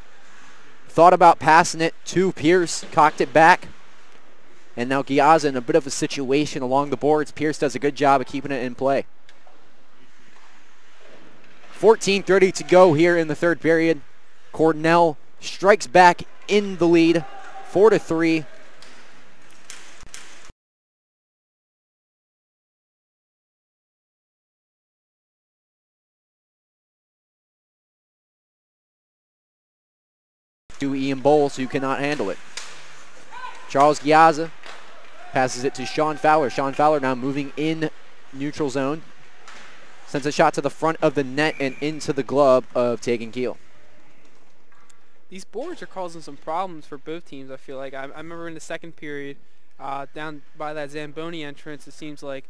Thought about passing it to Pierce. Cocked it back. And now Giazza in a bit of a situation along the boards. Pierce does a good job of keeping it in play. 14.30 to go here in the third period. Cornell strikes back in the lead, 4 to 3. To Ian Bowles, who cannot handle it. Charles Giazza passes it to Sean Fowler. Sean Fowler now moving in neutral zone. Sends a shot to the front of the net and into the glove of Tegan Keel. These boards are causing some problems for both teams, I feel like. I, I remember in the second period, uh, down by that Zamboni entrance, it seems like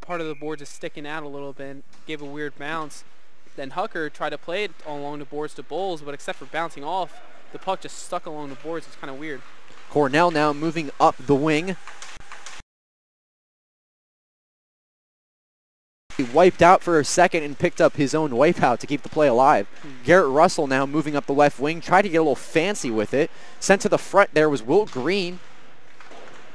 part of the boards is sticking out a little bit gave a weird bounce. Then Hucker tried to play it along the boards to Bowles, but except for bouncing off, the puck just stuck along the boards. It's kind of weird. Cornell now moving up the wing. He wiped out for a second and picked up his own wipeout to keep the play alive. Hmm. Garrett Russell now moving up the left wing, tried to get a little fancy with it. Sent to the front there was Will Green.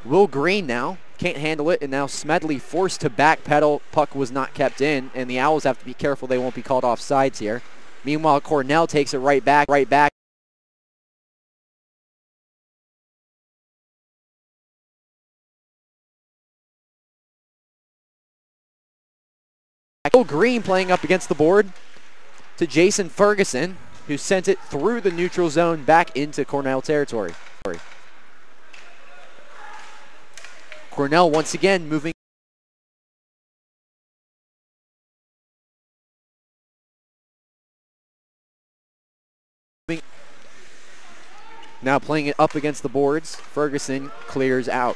Will Green now can't handle it, and now Smedley forced to backpedal. Puck was not kept in, and the Owls have to be careful they won't be called off sides here. Meanwhile, Cornell takes it right back, right back. Will Green playing up against the board to Jason Ferguson, who sent it through the neutral zone back into Cornell territory. Cornell once again moving Now playing it up against the boards, Ferguson clears out.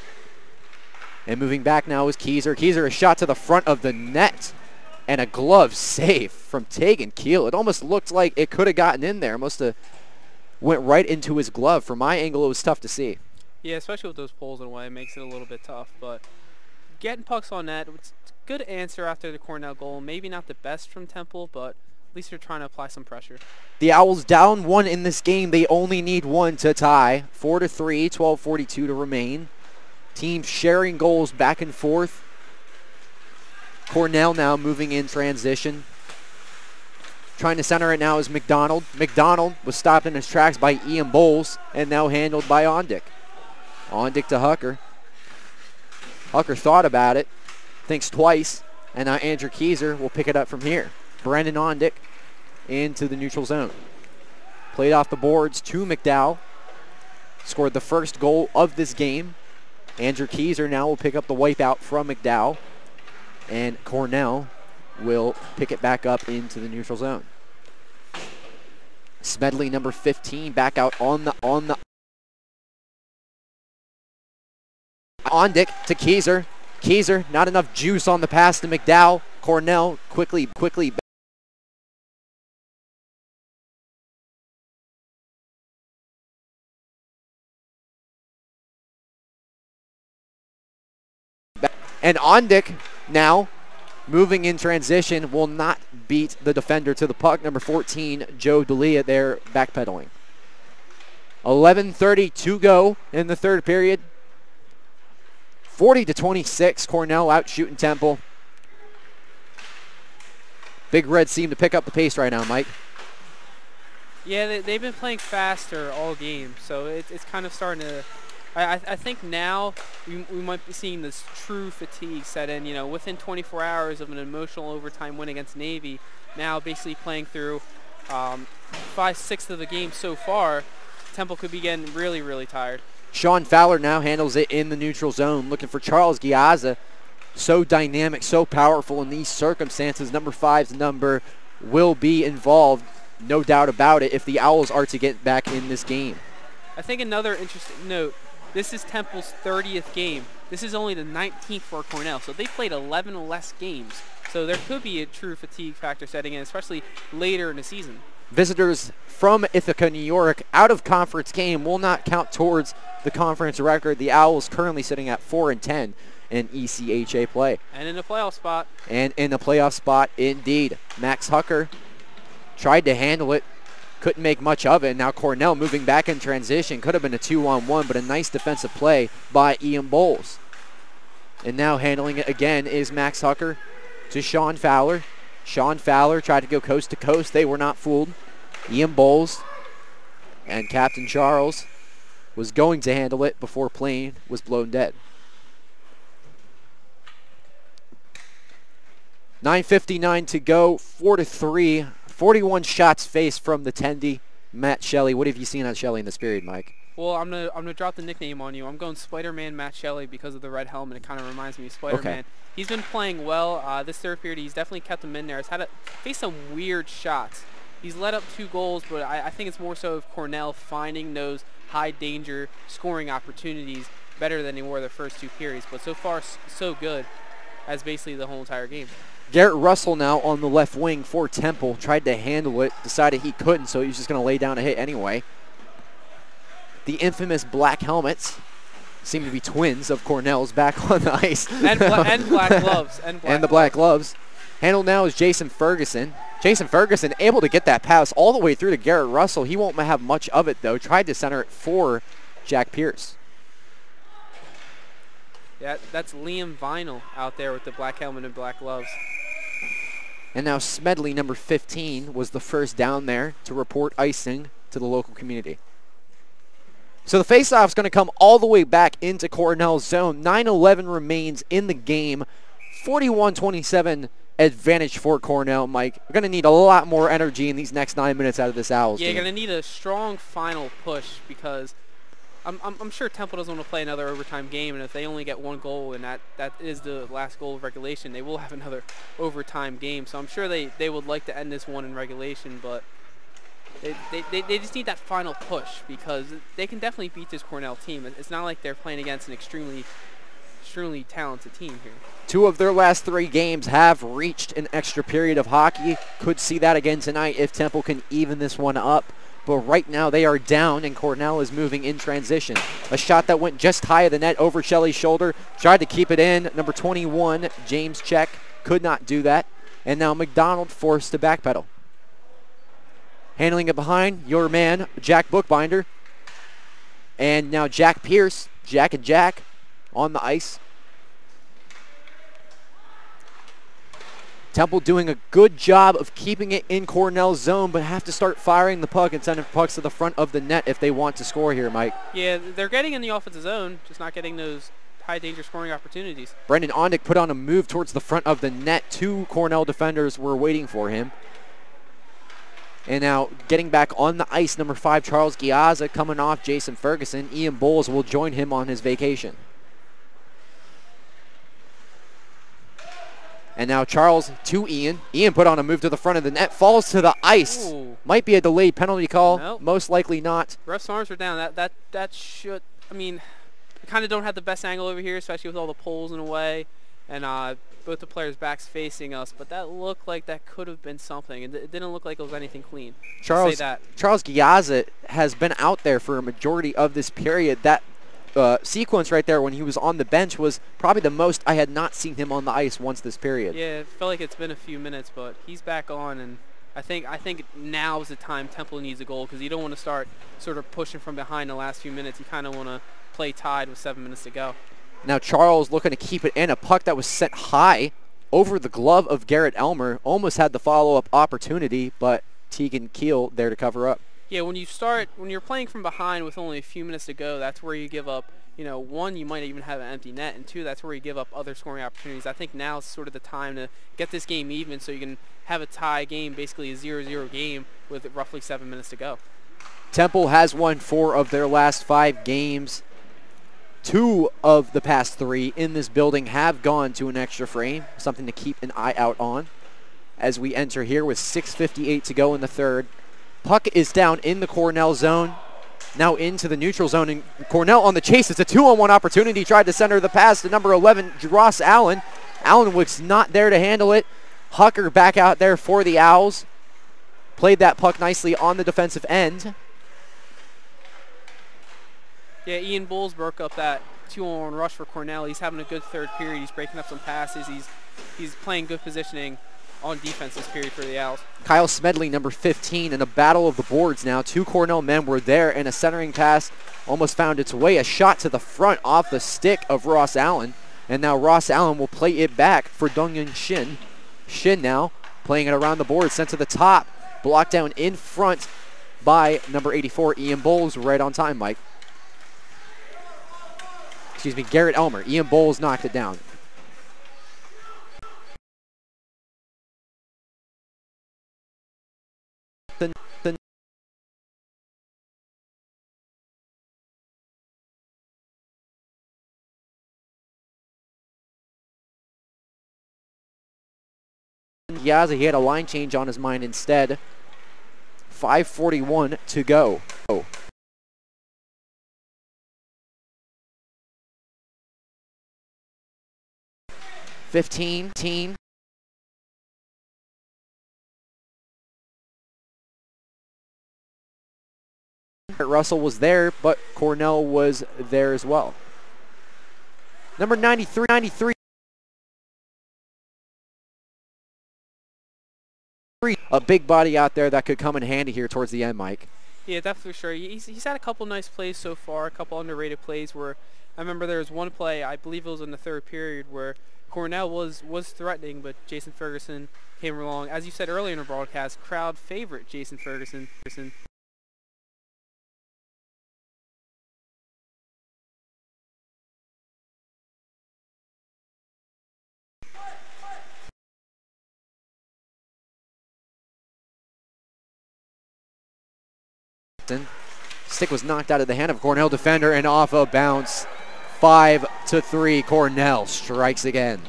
And moving back now is Kaiser. Kaiser a shot to the front of the net and a glove save from Tegan Keel. It almost looked like it could have gotten in there. Must have went right into his glove. From my angle, it was tough to see. Yeah, especially with those poles in a way, it makes it a little bit tough. But getting pucks on net, it's a good answer after the Cornell goal. Maybe not the best from Temple, but at least they're trying to apply some pressure. The Owls down one in this game. They only need one to tie. Four to three, 12:42 to remain. Teams sharing goals back and forth. Cornell now moving in transition. Trying to center it now is McDonald. McDonald was stopped in his tracks by Ian Bowles and now handled by Ondick. Ondick to Hucker. Hucker thought about it, thinks twice, and now Andrew Kaiser will pick it up from here. Brendan Ondick into the neutral zone. Played off the boards to McDowell. Scored the first goal of this game. Andrew Kaiser now will pick up the wipeout from McDowell. And Cornell will pick it back up into the neutral zone. Smedley, number 15, back out on the on the Ondick to Kaiser. Kaiser, not enough juice on the pass to McDowell. Cornell quickly, quickly. Back. And Ondick now moving in transition will not beat the defender to the puck. Number 14, Joe D'Elia there backpedaling. 11.30 to go in the third period. 40 to 26, Cornell out shooting Temple. Big Red seem to pick up the pace right now, Mike. Yeah, they, they've been playing faster all game, so it, it's kind of starting to I, I think now we, we might be seeing this true fatigue set in. You know, within 24 hours of an emotional overtime win against Navy, now basically playing through um, five sixths of the game so far, Temple could be getting really, really tired. Sean Fowler now handles it in the neutral zone, looking for Charles Giazza. So dynamic, so powerful in these circumstances. Number five's number will be involved, no doubt about it, if the Owls are to get back in this game. I think another interesting note this is Temple's 30th game. This is only the 19th for Cornell, so they played 11 less games. So there could be a true fatigue factor setting in, especially later in the season. Visitors from Ithaca, New York, out of conference game will not count towards the conference record. The Owls currently sitting at 4 and 10 in ECHA play. And in the playoff spot. And in the playoff spot, indeed. Max Hucker tried to handle it, couldn't make much of it. Now Cornell moving back in transition. Could have been a two-on-one, but a nice defensive play by Ian Bowles. And now handling it again is Max Hucker to Sean Fowler. Sean Fowler tried to go coast to coast. They were not fooled. Ian Bowles and Captain Charles was going to handle it before plane was blown dead. 9.59 to go, 4 to 3 41 shots faced from the Tendy. Matt Shelley. What have you seen on Shelley in this period, Mike? Well, I'm gonna I'm gonna drop the nickname on you. I'm going Spider-Man Matt Shelley because of the red helmet. It kind of reminds me of Spider-Man. Okay. He's been playing well uh, this third period. He's definitely kept him in there. He's had to face some weird shots. He's let up two goals, but I, I think it's more so of Cornell finding those high danger scoring opportunities better than they were the first two periods. But so far, so good as basically the whole entire game. Garrett Russell now on the left wing for Temple. Tried to handle it, decided he couldn't, so he was just going to lay down a hit anyway. The infamous black helmets seem to be twins of Cornell's back on the ice. And, bla and black gloves. And, black and the black gloves. Handled now is Jason Ferguson. Jason Ferguson able to get that pass all the way through to Garrett Russell. He won't have much of it, though. Tried to center it for Jack Pierce. Yeah, that's Liam Vinyl out there with the black helmet and black gloves. And now Smedley, number 15, was the first down there to report icing to the local community. So the faceoff is going to come all the way back into Cornell's zone. 9-11 remains in the game. 41-27 advantage for Cornell, Mike. We're going to need a lot more energy in these next nine minutes out of this Owls Yeah, you're going to need a strong final push because – I'm, I'm, I'm, sure Temple doesn't want to play another overtime game, and if they only get one goal and that, that is the last goal of regulation, they will have another overtime game. So I'm sure they, they would like to end this one in regulation, but they, they, they, they just need that final push because they can definitely beat this Cornell team. It's not like they're playing against an extremely extremely talented team here. Two of their last three games have reached an extra period of hockey. Could see that again tonight if Temple can even this one up but right now they are down and Cornell is moving in transition. A shot that went just high of the net over Shelley's shoulder. Tried to keep it in. Number 21, James Check, could not do that. And now McDonald forced to backpedal. Handling it behind, your man, Jack Bookbinder. And now Jack Pierce, Jack and Jack on the ice. Temple doing a good job of keeping it in Cornell's zone, but have to start firing the puck and sending pucks to the front of the net if they want to score here, Mike. Yeah, they're getting in the offensive zone, just not getting those high danger scoring opportunities. Brendan Ondick put on a move towards the front of the net. Two Cornell defenders were waiting for him. And now getting back on the ice, number five, Charles Giazza coming off Jason Ferguson. Ian Bowles will join him on his vacation. And now Charles to Ian. Ian put on a move to the front of the net, falls to the ice. Ooh. Might be a delayed penalty call. Nope. Most likely not. Ref's arms are down. That that that should. I mean, we kind of don't have the best angle over here, especially with all the poles in the way, and uh, both the players' backs facing us. But that looked like that could have been something. It, it didn't look like it was anything clean. Charles say that. Charles Giazza has been out there for a majority of this period. That uh, sequence right there when he was on the bench was probably the most I had not seen him on the ice once this period. Yeah, it felt like it's been a few minutes, but he's back on, and I think I think now is the time Temple needs a goal because you don't want to start sort of pushing from behind the last few minutes. You kind of want to play tied with seven minutes to go. Now Charles looking to keep it in. A puck that was sent high over the glove of Garrett Elmer. Almost had the follow-up opportunity, but Tegan Keel there to cover up. Yeah, when you start, when you're playing from behind with only a few minutes to go, that's where you give up, you know, one, you might even have an empty net, and two, that's where you give up other scoring opportunities. I think now is sort of the time to get this game even so you can have a tie game, basically a 0-0 game with roughly seven minutes to go. Temple has won four of their last five games. Two of the past three in this building have gone to an extra frame, something to keep an eye out on as we enter here with 6.58 to go in the third. Puck is down in the Cornell zone. Now into the neutral zone, and Cornell on the chase. It's a two-on-one opportunity. Tried to center the pass to number 11, Ross Allen. Allen was not there to handle it. Hucker back out there for the Owls. Played that puck nicely on the defensive end. Yeah, Ian Bowles broke up that two-on-one rush for Cornell. He's having a good third period. He's breaking up some passes. He's he's playing good positioning on defense this period for the Owls. Kyle Smedley, number 15, in a battle of the boards now. Two Cornell men were there, and a centering pass almost found its way. A shot to the front off the stick of Ross Allen. And now Ross Allen will play it back for Dongyun Shin. Shin now playing it around the board, sent to the top. Blocked down in front by number 84, Ian Bowles, right on time, Mike. Excuse me, Garrett Elmer. Ian Bowles knocked it down. Yazzie, he had a line change on his mind instead. 5.41 to go. Oh. Fifteen, teen. Russell was there, but Cornell was there as well. Number 93, 93. A big body out there that could come in handy here towards the end, Mike. Yeah, definitely for sure. He's, he's had a couple nice plays so far, a couple underrated plays where I remember there was one play, I believe it was in the third period, where Cornell was, was threatening, but Jason Ferguson came along. As you said earlier in the broadcast, crowd favorite Jason Ferguson. Stick was knocked out of the hand of Cornell defender and off a bounce. Five to three. Cornell strikes again.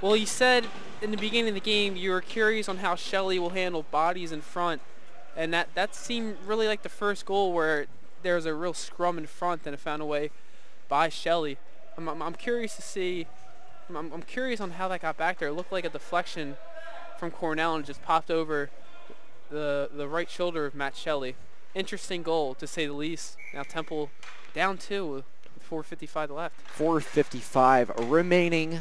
Well, you said in the beginning of the game you were curious on how Shelley will handle bodies in front, and that, that seemed really like the first goal where there was a real scrum in front and it found a way by Shelley. I'm, I'm, I'm curious to see, I'm, I'm curious on how that got back there. It looked like a deflection from Cornell and just popped over the, the right shoulder of Matt Shelley. Interesting goal, to say the least. Now Temple down two with 4.55 left. 455 remaining.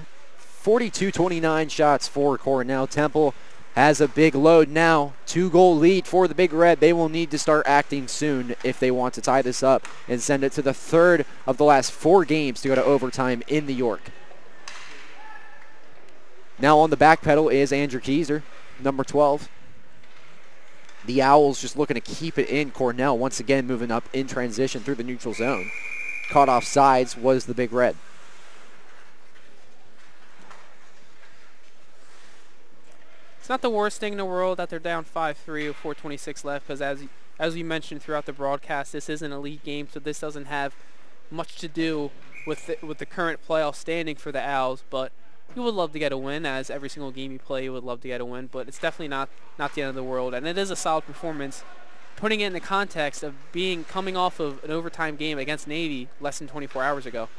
42-29 shots for Cornell. Temple has a big load now. Two-goal lead for the Big Red. They will need to start acting soon if they want to tie this up and send it to the third of the last four games to go to overtime in New York. Now on the back pedal is Andrew Kaiser, number 12. The Owls just looking to keep it in. Cornell once again moving up in transition through the neutral zone. Caught off sides was the Big Red. It's not the worst thing in the world that they're down 5-3 with 426 left because as, as we mentioned throughout the broadcast, this is an elite game, so this doesn't have much to do with the, with the current playoff standing for the Owls, but you would love to get a win, as every single game you play, you would love to get a win, but it's definitely not, not the end of the world, and it is a solid performance, putting it in the context of being coming off of an overtime game against Navy less than 24 hours ago.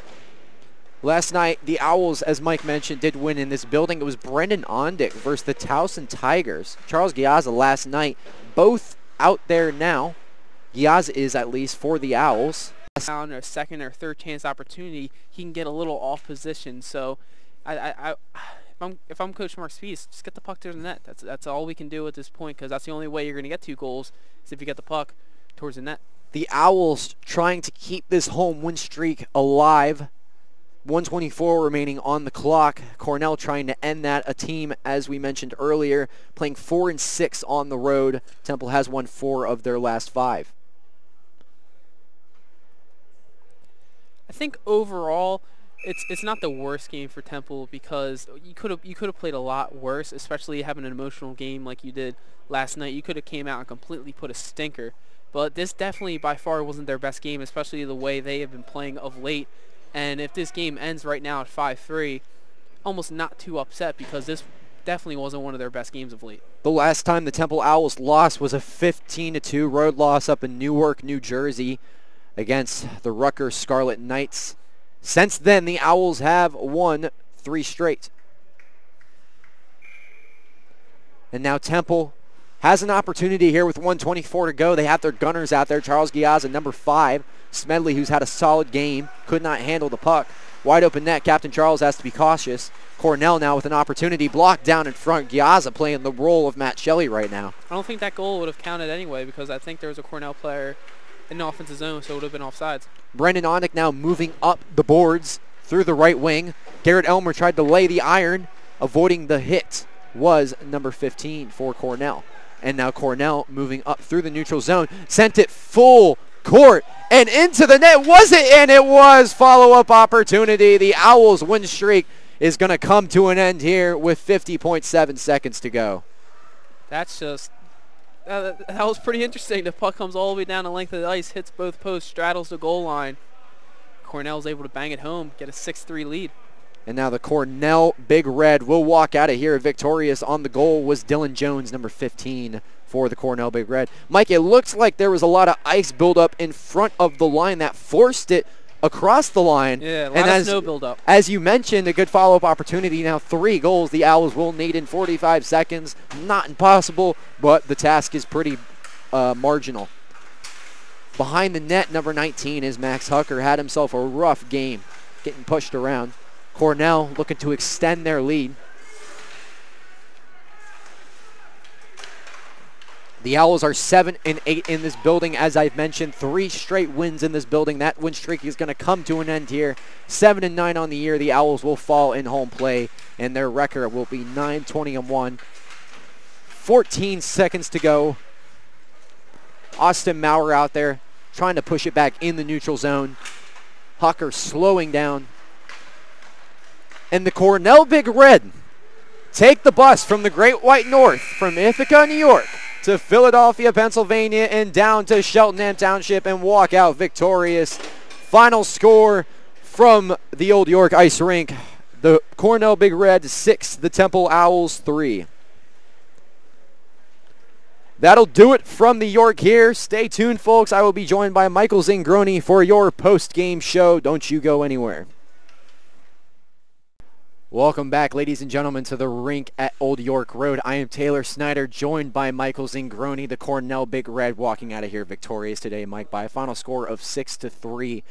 Last night, the Owls, as Mike mentioned, did win in this building. It was Brendan Ondick versus the Towson Tigers. Charles Giazza last night, both out there now. Giazza is at least for the Owls. On a second or third chance opportunity, he can get a little off position. So, I, I, I if I'm if I'm Coach Mark Spees, just get the puck to the net. That's that's all we can do at this point because that's the only way you're going to get two goals is if you get the puck towards the net. The Owls trying to keep this home win streak alive 124 remaining on the clock. Cornell trying to end that. A team, as we mentioned earlier, playing four and six on the road. Temple has won four of their last five. I think overall, it's it's not the worst game for Temple because you could have you could have played a lot worse, especially having an emotional game like you did last night. You could have came out and completely put a stinker. But this definitely by far wasn't their best game, especially the way they have been playing of late and if this game ends right now at 5-3, almost not too upset because this definitely wasn't one of their best games of late. The last time the Temple Owls lost was a 15-2 road loss up in Newark, New Jersey against the Rutgers Scarlet Knights. Since then, the Owls have won three straight. And now Temple has an opportunity here with 124 to go. They have their gunners out there. Charles Giazza, number five. Smedley, who's had a solid game, could not handle the puck. Wide open net. Captain Charles has to be cautious. Cornell now with an opportunity blocked down in front. Giazza playing the role of Matt Shelley right now. I don't think that goal would have counted anyway because I think there was a Cornell player in the offensive zone, so it would have been offsides. Brendan Ondick now moving up the boards through the right wing. Garrett Elmer tried to lay the iron. Avoiding the hit was number 15 for Cornell. And now Cornell moving up through the neutral zone. Sent it full court and into the net. Was it? And it was. Follow-up opportunity. The Owls win streak is going to come to an end here with 50.7 seconds to go. That's just uh, that was pretty interesting. The puck comes all the way down the length of the ice, hits both posts, straddles the goal line. Cornell's able to bang it home, get a 6-3 lead. And now the Cornell Big Red will walk out of here victorious. On the goal was Dylan Jones, number 15 for the Cornell Big Red. Mike, it looks like there was a lot of ice buildup in front of the line that forced it across the line. Yeah, and as, snow buildup. As you mentioned, a good follow-up opportunity. Now three goals the Owls will need in 45 seconds. Not impossible, but the task is pretty uh, marginal. Behind the net, number 19 is Max Hucker. Had himself a rough game, getting pushed around. Cornell looking to extend their lead. The Owls are 7 and 8 in this building. As I've mentioned, three straight wins in this building. That win streak is going to come to an end here. 7 and 9 on the year. The Owls will fall in home play, and their record will be 9 20 and 1. 14 seconds to go. Austin Maurer out there trying to push it back in the neutral zone. Hucker slowing down and the Cornell Big Red take the bus from the Great White North from Ithaca, New York to Philadelphia, Pennsylvania and down to Cheltenham Township and walk out victorious. Final score from the Old York Ice Rink. The Cornell Big Red 6, the Temple Owls 3. That'll do it from the York here. Stay tuned, folks. I will be joined by Michael Zingroni for your post-game show. Don't you go anywhere. Welcome back, ladies and gentlemen, to the rink at Old York Road. I am Taylor Snyder, joined by Michael Zingroni, the Cornell Big Red, walking out of here victorious today, Mike, by a final score of 6 to 3.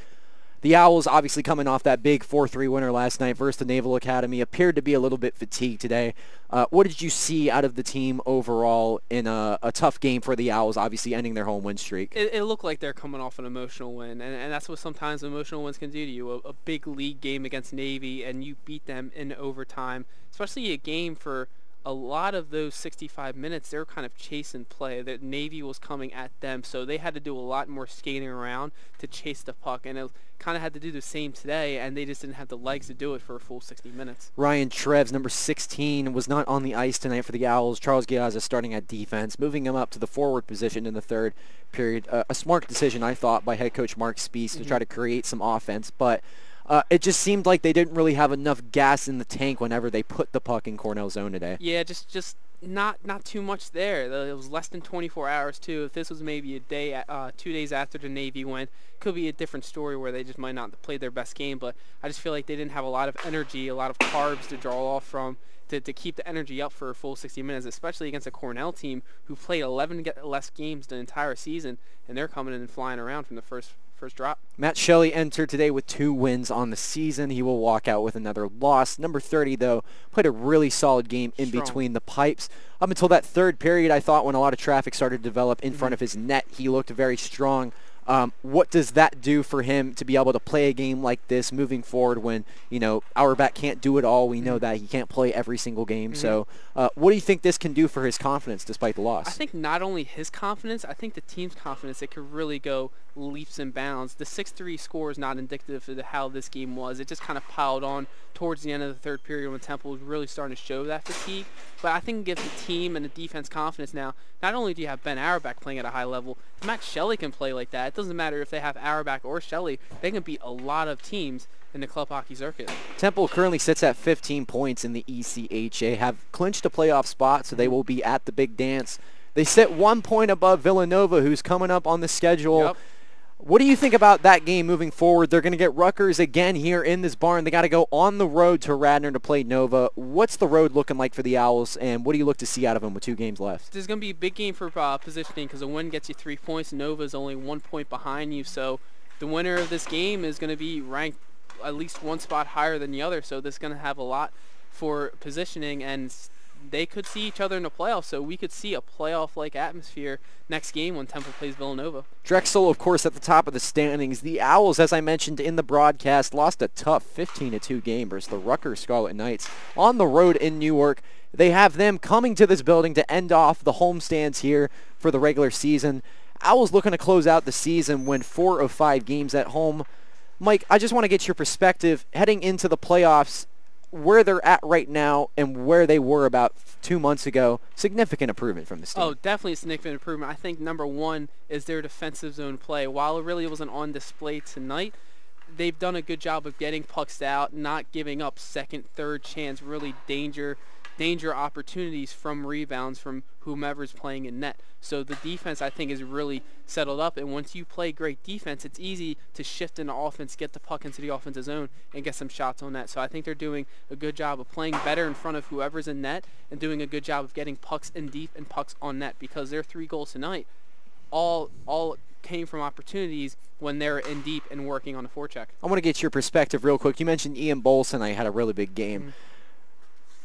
The Owls obviously coming off that big 4-3 winner last night versus the Naval Academy appeared to be a little bit fatigued today. Uh, what did you see out of the team overall in a, a, tough game for the Owls, obviously ending their home win streak? It, it looked like they're coming off an emotional win, and, and that's what sometimes emotional wins can do to you. A, a big league game against Navy, and you beat them in overtime, especially a game for – a lot of those 65 minutes, they were kind of chase and play. The Navy was coming at them, so they had to do a lot more skating around to chase the puck, and it kind of had to do the same today, and they just didn't have the legs to do it for a full 60 minutes. Ryan Treves, number 16, was not on the ice tonight for the Owls. Charles Giazza starting at defense, moving him up to the forward position in the third period. Uh, a smart decision, I thought, by head coach Mark Spees mm-hmm. to try to create some offense, but uh, it just seemed like they didn't really have enough gas in the tank whenever they put the puck in Cornell's zone today. Yeah, just just not not too much there. It was less than 24 hours too. If this was maybe a day, uh, two days after the Navy win, could be a different story where they just might not played their best game. But I just feel like they didn't have a lot of energy, a lot of carbs to draw off from to, to keep the energy up for a full 60 minutes, especially against a Cornell team who played 11 less games the entire season, and they're coming in and flying around from the first first drop. Matt Shelley entered today with two wins on the season. He will walk out with another loss. Number 30, though, played a really solid game in Strong. between the pipes. Up until that third period, I thought when a lot of traffic started to develop in mm-hmm. front of his net, he looked very strong. Um, what does that do for him to be able to play a game like this moving forward when, you know, Auerbach can't do it all? We know mm-hmm. that he can't play every single game. Mm-hmm. So uh, what do you think this can do for his confidence despite the loss? I think not only his confidence, I think the team's confidence, it could really go leaps and bounds. The 6-3 score is not indicative of how this game was. It just kind of piled on towards the end of the third period when Temple was really starting to show that fatigue. But I think it gives the team and the defense confidence now. Not only do you have Ben Auerbach playing at a high level, Matt Shelley can play like that. It doesn't matter if they have Auerbach or Shelley. They can beat a lot of teams in the club hockey circuit. Temple currently sits at 15 points in the ECHA, have clinched a playoff spot, so they will be at the big dance. They sit one point above Villanova, who's coming up on the schedule. Yep. What do you think about that game moving forward? They're going to get Rutgers again here in this barn. They got to go on the road to Radnor to play Nova. What's the road looking like for the Owls, and what do you look to see out of them with two games left? This is going to be a big game for uh, positioning because a win gets you three points. Nova is only one point behind you, so the winner of this game is going to be ranked at least one spot higher than the other. So this is going to have a lot for positioning and they could see each other in the playoffs, so we could see a playoff-like atmosphere next game when Temple plays Villanova. Drexel, of course, at the top of the standings. The Owls, as I mentioned in the broadcast, lost a tough 15-2 game versus the Rutgers Scarlet Knights on the road in Newark. They have them coming to this building to end off the homestands here for the regular season. Owls looking to close out the season, win four of five games at home. Mike, I just want to get your perspective heading into the playoffs where they're at right now and where they were about two months ago, significant improvement from the team. Oh, definitely a significant improvement. I think number one is their defensive zone play. While it really wasn't on display tonight, they've done a good job of getting pucks out, not giving up second, third chance, really danger danger opportunities from rebounds from whomever's playing in net. So the defense, I think, is really settled up. And once you play great defense, it's easy to shift into offense, get the puck into the offensive zone, and get some shots on net. So I think they're doing a good job of playing better in front of whoever's in net and doing a good job of getting pucks in deep and pucks on net because their three goals tonight all all came from opportunities when they're in deep and working on the forecheck. I want to get your perspective real quick. You mentioned Ian Bolson. I had a really big game. Mm-hmm.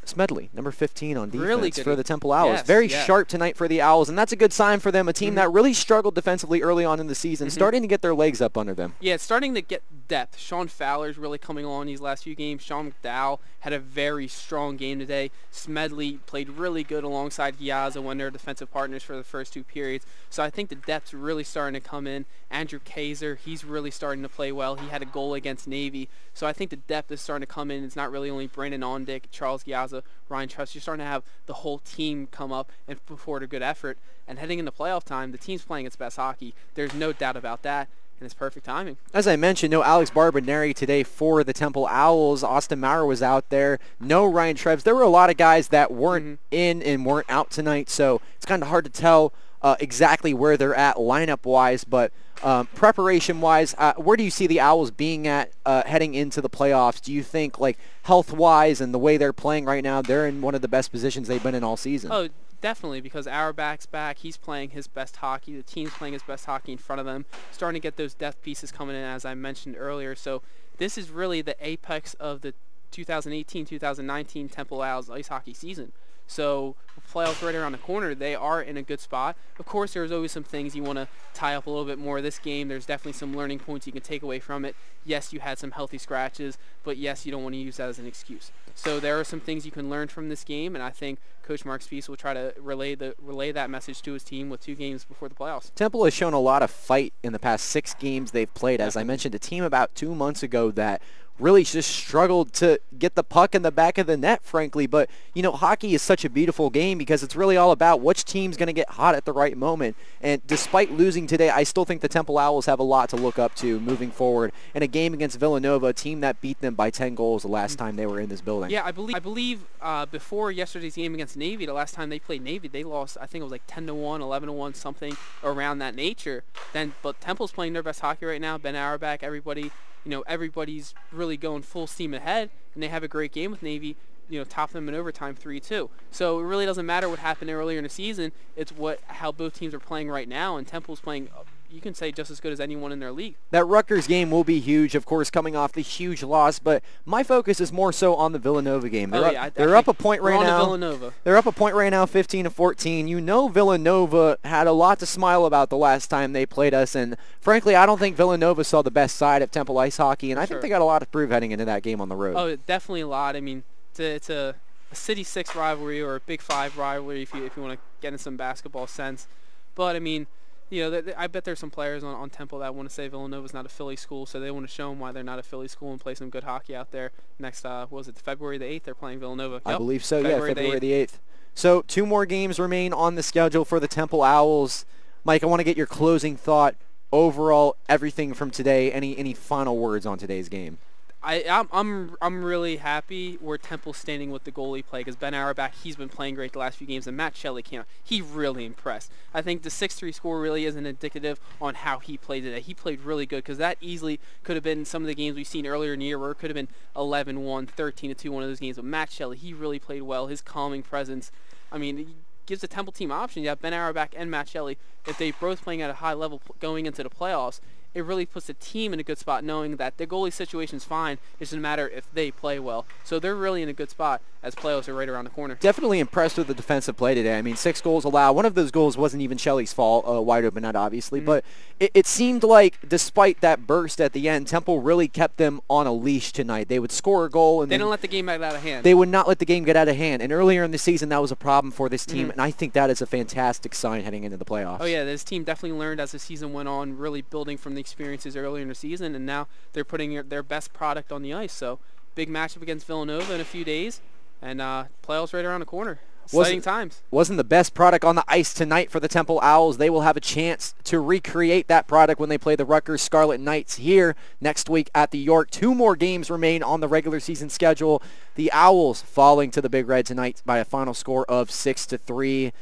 Smedley, number 15 on defense really for the Temple Owls. Yes, Very yes. sharp tonight for the Owls, and that's a good sign for them. A team mm-hmm. that really struggled defensively early on in the season, mm-hmm. starting to get their legs up under them. Yeah, starting to get depth. Sean Fowler's really coming on these last few games. Sean McDowell had a very strong game today. Smedley played really good alongside Giazza when they're defensive partners for the first two periods. So I think the depth's really starting to come in. Andrew Kaiser, he's really starting to play well. He had a goal against Navy. So I think the depth is starting to come in. It's not really only Brandon Ondick, Charles Giazza, Ryan Trust. You're starting to have the whole team come up and put forward a good effort. And heading into playoff time, the team's playing its best hockey. There's no doubt about that and it's perfect timing. As I mentioned, no Alex Barboneri today for the Temple Owls. Austin Maurer was out there. No Ryan Treves. There were a lot of guys that weren't mm-hmm. in and weren't out tonight, so it's kind of hard to tell uh, exactly where they're at lineup-wise, but um, preparation-wise, uh, where do you see the Owls being at uh, heading into the playoffs? Do you think, like, health-wise and the way they're playing right now, they're in one of the best positions they've been in all season? Oh, definitely, because Auerbach's back. He's playing his best hockey. The team's playing his best hockey in front of them. Starting to get those depth pieces coming in, as I mentioned earlier. So this is really the apex of the 2018-2019 Temple Owls ice hockey season. So playoffs right around the corner. They are in a good spot. Of course, there's always some things you want to tie up a little bit more. This game, there's definitely some learning points you can take away from it. Yes, you had some healthy scratches, but yes, you don't want to use that as an excuse. So there are some things you can learn from this game, and I think Coach Mark Spees will try to relay the relay that message to his team with two games before the playoffs. Temple has shown a lot of fight in the past six games they've played. As I mentioned, a team about two months ago that really just struggled to get the puck in the back of the net, frankly. But, you know, hockey is such a beautiful game because it's really all about which team's going to get hot at the right moment. And despite losing today, I still think the Temple Owls have a lot to look up to moving forward in a game against Villanova, a team that beat them by 10 goals the last time they were in this building. Yeah, I believe I believe uh, before yesterday's game against Navy, the last time they played Navy, they lost, I think it was like 10 to 1, 11 to 1, something around that nature. Then, But Temple's playing their best hockey right now. Ben Auerbach, everybody you know, everybody's really going full steam ahead, and they have a great game with Navy, you know, top them in overtime 3-2. So it really doesn't matter what happened earlier in the season. It's what how both teams are playing right now, and Temple's playing you can say just as good as anyone in their league. That Rutgers game will be huge, of course, coming off the huge loss. But my focus is more so on the Villanova game. They're, oh, up, yeah, they're up a point right now. Villanova. They're up a point right now, 15 to 14. You know Villanova had a lot to smile about the last time they played us, and frankly, I don't think Villanova saw the best side of Temple ice hockey, and I sure. think they got a lot to prove heading into that game on the road. Oh, definitely a lot. I mean, it's a, it's a, a City Six rivalry or a Big Five rivalry if you if you want to get in some basketball sense, but I mean you know, they, I bet there's some players on, on Temple that want to say Villanova's not a Philly school, so they want to show them why they're not a Philly school and play some good hockey out there. Next, uh, was it February the 8th? They're playing Villanova. I yep. believe so, February yeah, February the 8th. the 8th. So two more games remain on the schedule for the Temple Owls. Mike, I want to get your closing thought overall, everything from today. Any any final words on today's game? I, I'm, I'm, I'm really happy where Temple's standing with the goalie play because Ben Auerbach, he's been playing great the last few games, and Matt Shelley came out. He really impressed. I think the 6-3 score really isn't indicative on how he played today. He played really good because that easily could have been some of the games we've seen earlier in the year where it could have been 11-1, 13-2, one of those games. But Matt Shelley, he really played well. His calming presence, I mean, gives the Temple team options. You have Ben Auerbach and Matt Shelley. If they both playing at a high level going into the playoffs, it really puts the team in a good spot knowing that the goalie situation is fine. It doesn't matter if they play well. So they're really in a good spot as playoffs are right around the corner. Definitely impressed with the defensive play today. I mean, six goals allowed. One of those goals wasn't even Shelley's fault, uh, wide open net, obviously. Mm-hmm. But it, it, seemed like, despite that burst at the end, Temple really kept them on a leash tonight. They would score a goal and they don't let the game get out of hand. They would not let the game get out of hand. And earlier in the season, that was a problem for this team. Mm-hmm. And I think that is a fantastic sign heading into the playoffs. Oh yeah, this team definitely learned as the season went on, really building from the experiences earlier in the season, and now they're putting their best product on the ice. So big matchup against Villanova in a few days and uh, playoffs right around the corner. Exciting wasn't, times. Wasn't the best product on the ice tonight for the Temple Owls. They will have a chance to recreate that product when they play the Rutgers Scarlet Knights here next week at the York. Two more games remain on the regular season schedule. The Owls falling to the Big Red tonight by a final score of 6 to 3.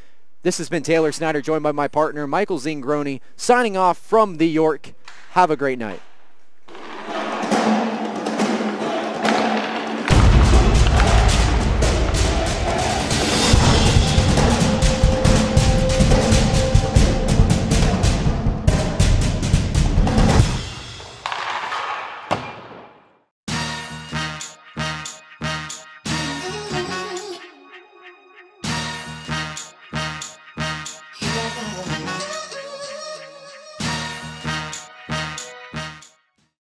This has been Taylor Snyder, joined by my partner Michael Zingroni, signing off from the York. Have a great night.